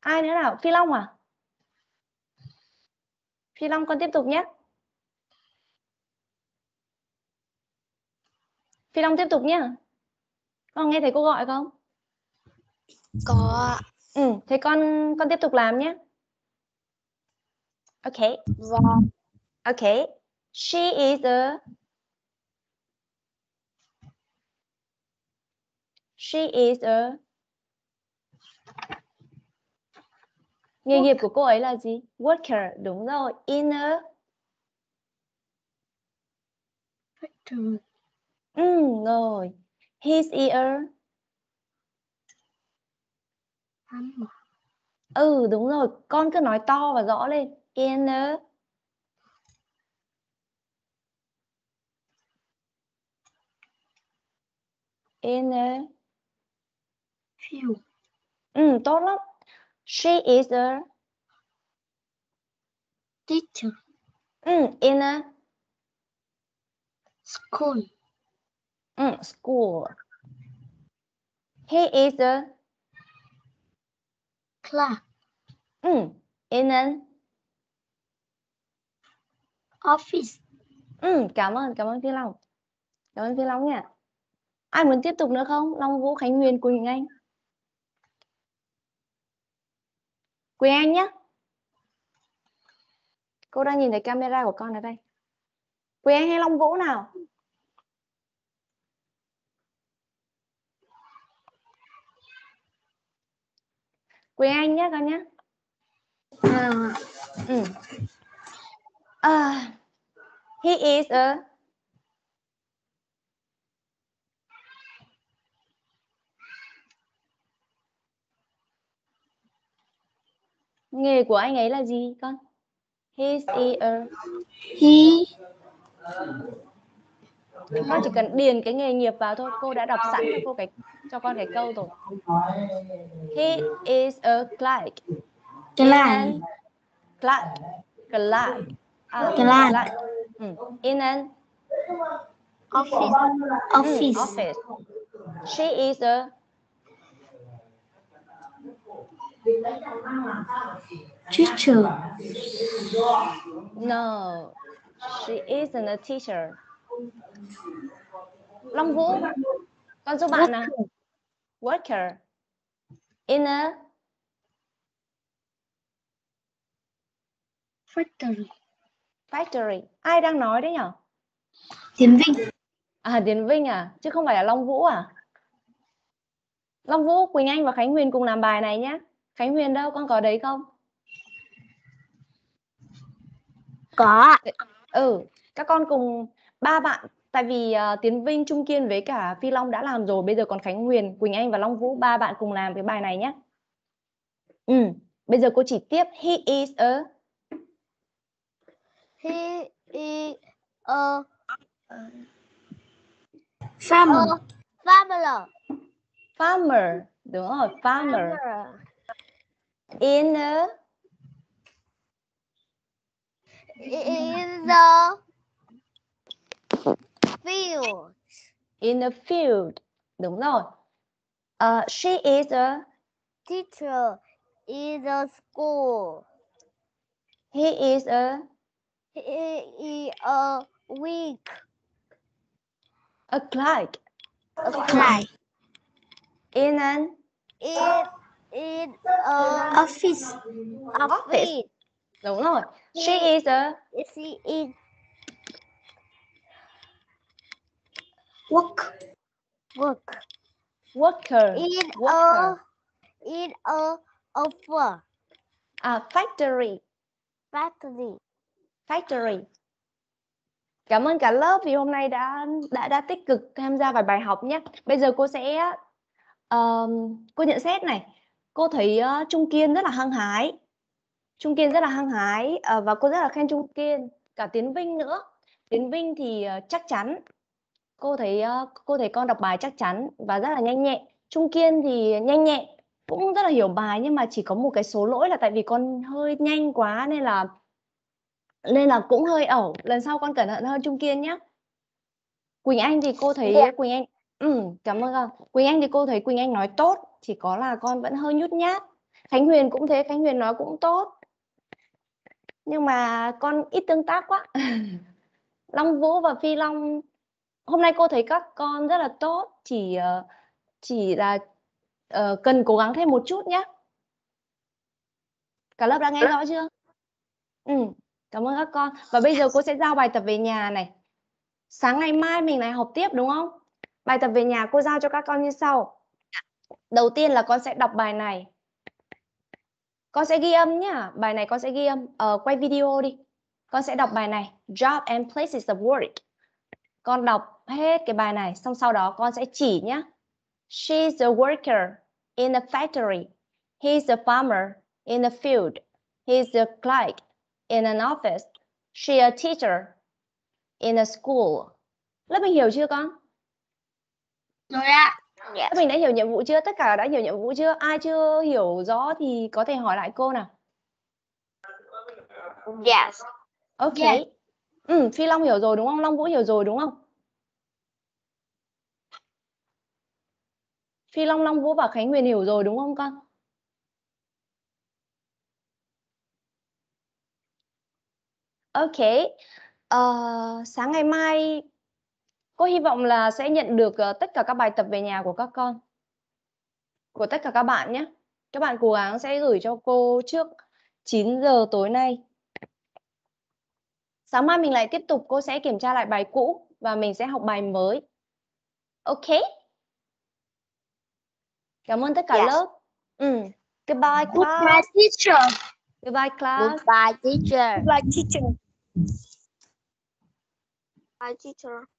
Speaker 1: Ai nữa nào? Phi Long à? Phi Long con tiếp tục nhé. Phi Long tiếp tục nhé. Con nghe thấy cô gọi không?
Speaker 2: Có.
Speaker 1: Ừ, thế con con tiếp tục làm nhé. Okay.
Speaker 2: Vâng.
Speaker 1: Okay. She is a She is a Nghề nghiệp của cô ấy là gì? Worker, đúng rồi. In a
Speaker 4: Factory.
Speaker 1: Ừ, rồi. His ear. Ừ, đúng rồi. Con cứ nói to và rõ lên. In a In a
Speaker 4: Field.
Speaker 1: Ừ, tốt lắm. She is a
Speaker 4: Teacher.
Speaker 1: ừ, in a
Speaker 4: School.
Speaker 1: ừ, school. He is a
Speaker 4: Class.
Speaker 1: ừ, mm, in an
Speaker 4: Office.
Speaker 1: ừ, cảm ơn, cảm ơn Phi Long. Cảm ơn Phi Long nha. Ai muốn tiếp tục nữa không? Long Vũ, Khánh Huyền, Quỳnh Anh. Quỳnh Anh nhé. Cô đang nhìn thấy camera của con ở đây. Quỳnh Anh hay Long Vũ nào? Quỳnh Anh nhé con nhé.
Speaker 4: À,
Speaker 1: Ừ. À, he is a Nghề của anh ấy là gì con? His ear.
Speaker 4: he
Speaker 1: Con chỉ cần điền cái nghề nghiệp vào thôi. Cô đã đọc sẵn cho cô cái cho con cái câu rồi. He is a clerk. clerk. Clerk. À,
Speaker 4: Clerk.
Speaker 1: clerk. Ừ. In an
Speaker 4: Office.
Speaker 1: ừ,
Speaker 4: Office.
Speaker 1: office. She is a
Speaker 4: Teacher.
Speaker 1: no. She isn't a teacher. Long Vũ, con giúp bạn nào. Worker. In a
Speaker 4: Factory.
Speaker 1: factory. Ai đang nói đấy nhở?
Speaker 4: Tiến Vinh.
Speaker 1: À Tiến Vinh à, chứ không phải là Long Vũ à? Long Vũ, Quỳnh Anh và Khánh Huyền cùng làm bài này nhé. Khánh Huyền đâu, con có đấy không?
Speaker 2: Có.
Speaker 1: Ừ, các con cùng ba bạn tại vì uh, Tiến Vinh, Trung Kiên với cả Phi Long đã làm rồi, bây giờ còn Khánh Huyền, Quỳnh Anh và Long Vũ ba bạn cùng làm cái bài này nhé. Ừ, bây giờ cô chỉ tiếp he is a
Speaker 2: He is a
Speaker 4: Farmer.
Speaker 2: farmer.
Speaker 1: farmer, đúng rồi, farmer.
Speaker 2: Farmer.
Speaker 1: In a
Speaker 2: In the field.
Speaker 1: in a field, đúng rồi. Uh, she is a
Speaker 2: Teacher
Speaker 4: in the school.
Speaker 1: He is a
Speaker 4: He is a week.
Speaker 1: a clerk
Speaker 4: A clerk.
Speaker 1: in an
Speaker 4: In in a
Speaker 5: Office.
Speaker 4: office.
Speaker 1: đúng rồi. She is a
Speaker 4: Is he in
Speaker 5: Work.
Speaker 4: work?
Speaker 1: worker
Speaker 4: In a
Speaker 1: Worker.
Speaker 4: in a offer
Speaker 1: à factory
Speaker 4: factory.
Speaker 1: factory. Cảm ơn cả lớp vì hôm nay đã đã đã tích cực tham gia vào bài học nhé. Bây giờ cô sẽ ờm, cô nhận xét này. Cô thấy ờ, Trung Kiên rất là hăng hái. Trung Kiên rất là hăng hái ờ, và cô rất là khen Trung Kiên, cả Tiến Vinh nữa. Tiến Vinh thì ờ, chắc chắn. Cô thấy ờ, cô thấy con đọc bài chắc chắn và rất là nhanh nhẹn. Trung Kiên thì nhanh nhẹn, cũng rất là hiểu bài nhưng mà chỉ có một cái số lỗi là tại vì con hơi nhanh quá nên là nên là cũng hơi ẩu lần sau con cẩn thận hơn Trung Kiên nhé Quỳnh Anh thì cô thấy
Speaker 2: Dạ.
Speaker 1: Quỳnh Anh ừ, cảm ơn con Quỳnh Anh thì cô thấy Quỳnh Anh nói tốt chỉ có là con vẫn hơi nhút nhát Khánh Huyền cũng thế Khánh Huyền nói cũng tốt nhưng mà con ít tương tác quá Long Vũ và Phi Long hôm nay cô thấy các con rất là tốt chỉ ờ, chỉ là ờ, cần cố gắng thêm một chút nhé cả lớp đã nghe rõ chưa ừ Cảm ơn các con. Và bây giờ cô sẽ giao bài tập về nhà này. Sáng ngày mai mình lại học tiếp đúng không? Bài tập về nhà cô giao cho các con như sau. Đầu tiên là con sẽ đọc bài này. Con sẽ ghi âm nhá. Bài này con sẽ ghi âm. Ờ, quay video đi. Con sẽ đọc bài này. Job and places of work. Con đọc hết cái bài này. Xong sau đó con sẽ chỉ nhá. She's a worker in a factory. He's a farmer in a field. He's a clerk in an office. She a teacher in a school. Lớp mình hiểu chưa con?
Speaker 5: Rồi ạ.
Speaker 2: Dạ.
Speaker 1: Mình đã hiểu nhiệm vụ chưa? Tất cả đã hiểu nhiệm vụ chưa? Ai chưa hiểu rõ thì có thể hỏi lại cô nào.
Speaker 2: Yes.
Speaker 1: Ok.
Speaker 5: Yes.
Speaker 1: Ừ, Phi Long hiểu rồi đúng không? Long Vũ hiểu rồi đúng không? Phi Long, Long Vũ và Khánh Huyền hiểu rồi đúng không con? Ok. Ờ, sáng ngày mai cô hy vọng là sẽ nhận được ờ, tất cả các bài tập về nhà của các con. Của tất cả các bạn nhé. Các bạn cố gắng sẽ gửi cho cô trước 9 giờ tối nay. Sáng mai mình lại tiếp tục cô sẽ kiểm tra lại bài cũ và mình sẽ học bài mới. Ok? Cảm ơn tất cả
Speaker 2: Yes.
Speaker 1: lớp. Ừ. Goodbye class.
Speaker 5: Goodbye teacher.
Speaker 1: Goodbye class.
Speaker 2: Goodbye, teacher.
Speaker 5: Goodbye teacher.
Speaker 2: Bye, teacher.